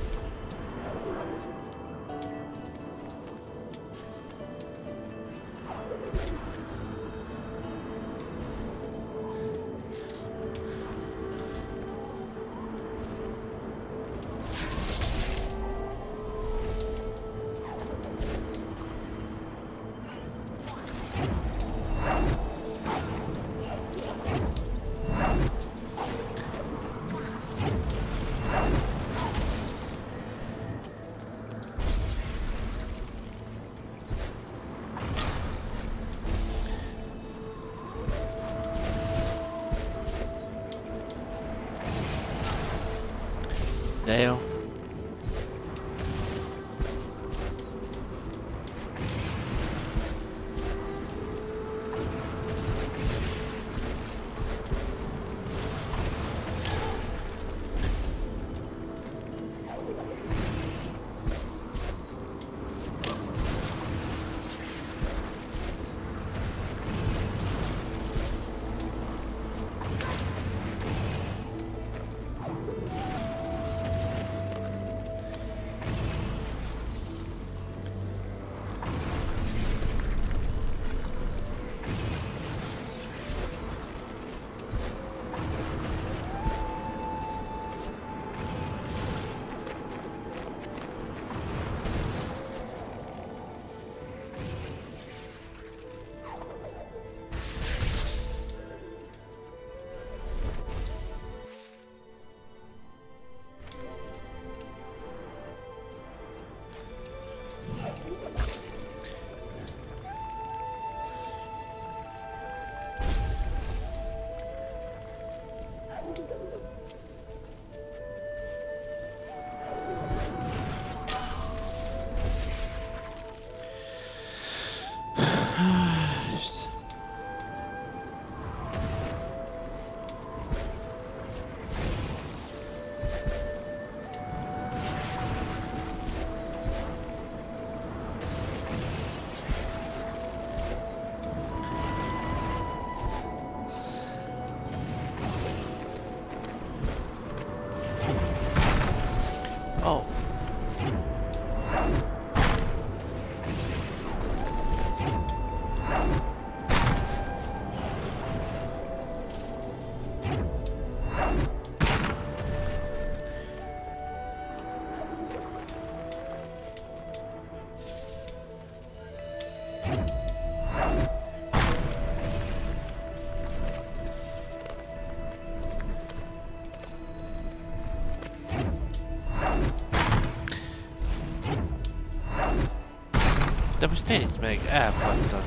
most nézd meg, elpattan.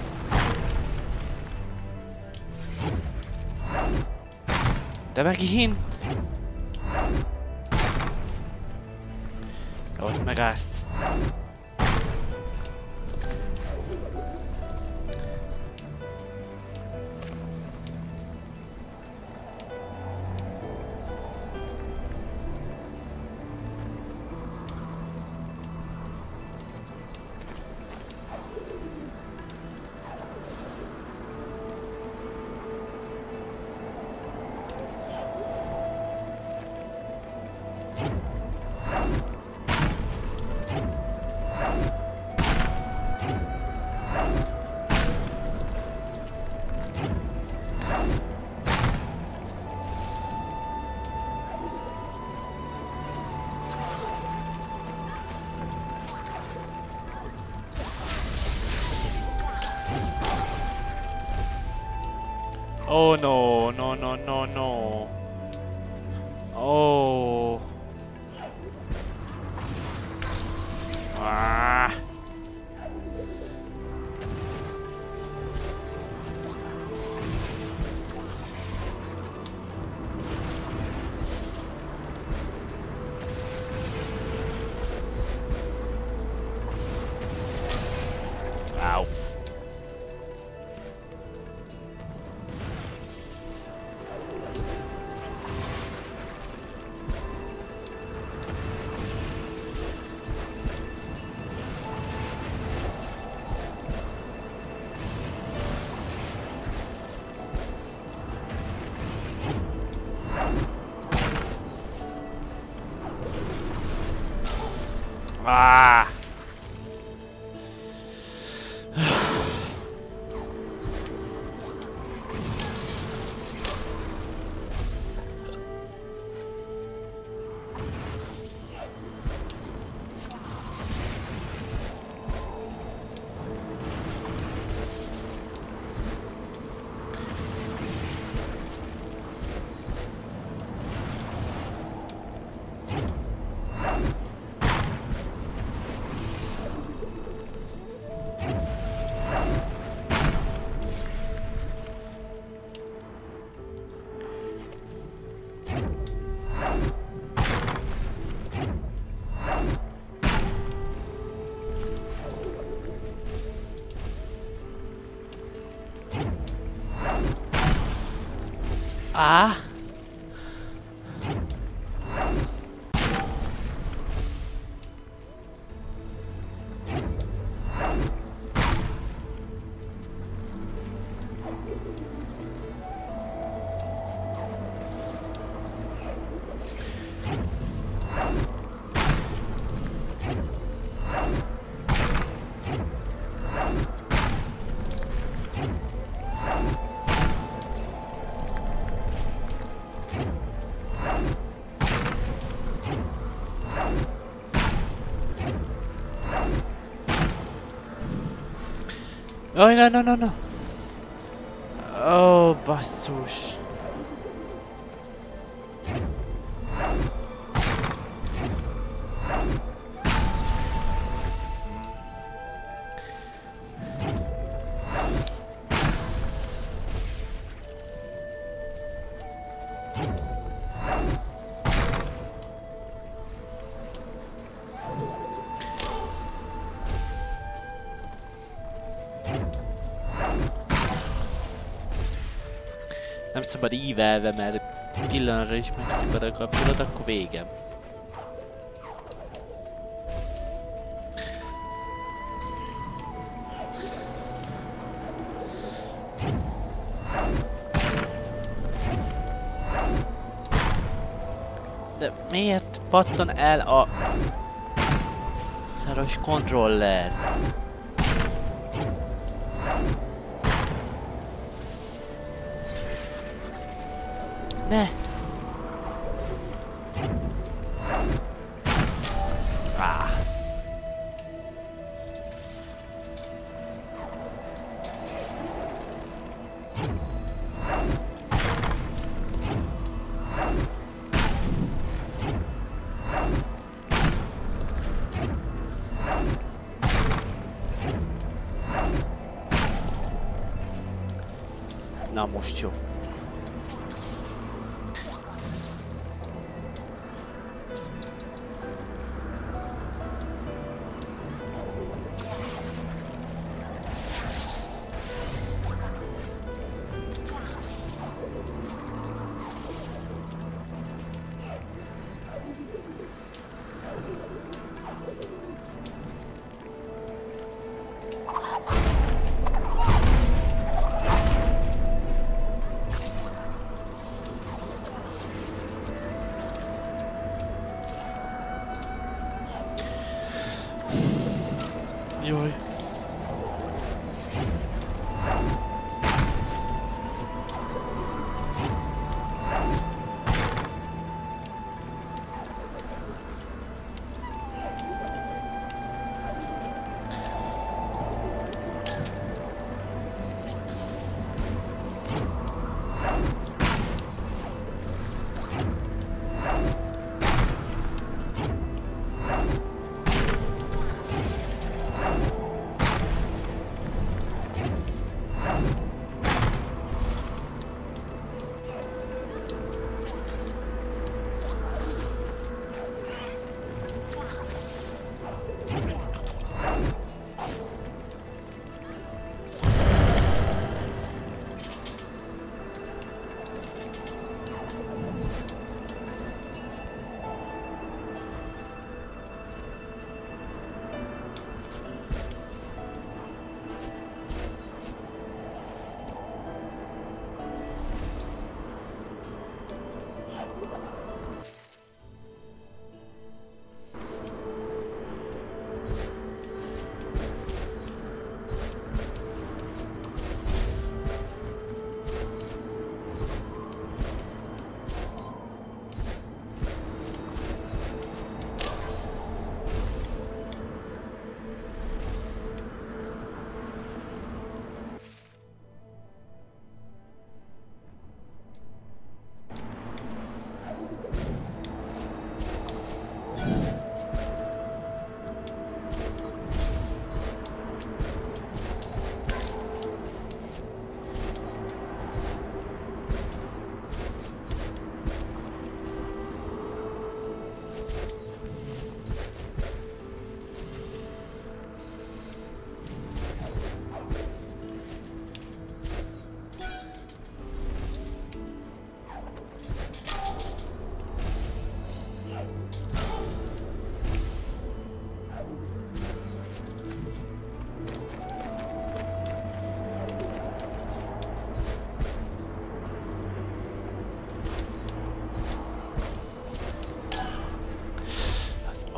De megint! Ott megállsz. Ah. Oh, no, no, no, no. Oh, basszus. Nem szabad ívelve, mert pillanatra is megszakad a kapcsolat, akkor végem. De miért pattan el a szaros ね。ああ。何もしよう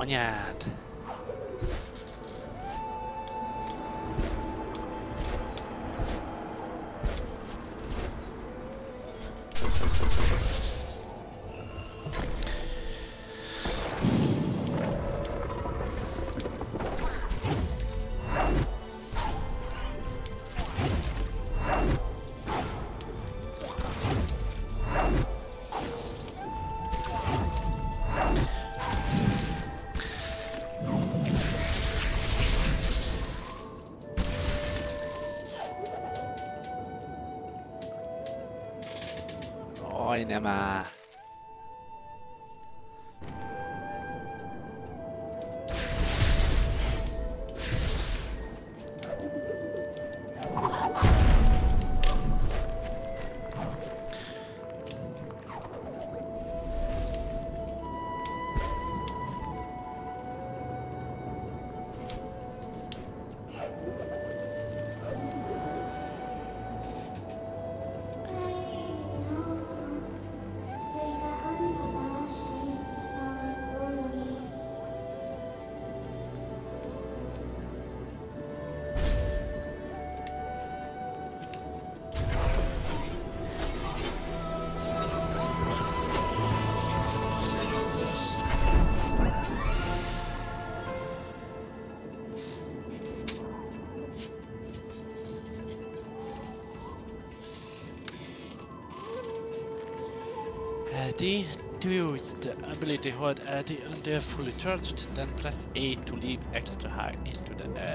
Az anyád. Aj, use the ability hold LD until fully charged, then press A to leap extra high into the air.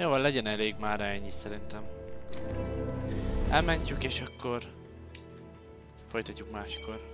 Jó, legyen elég már ennyi szerintem. Elmentjük és akkor folytatjuk máskor.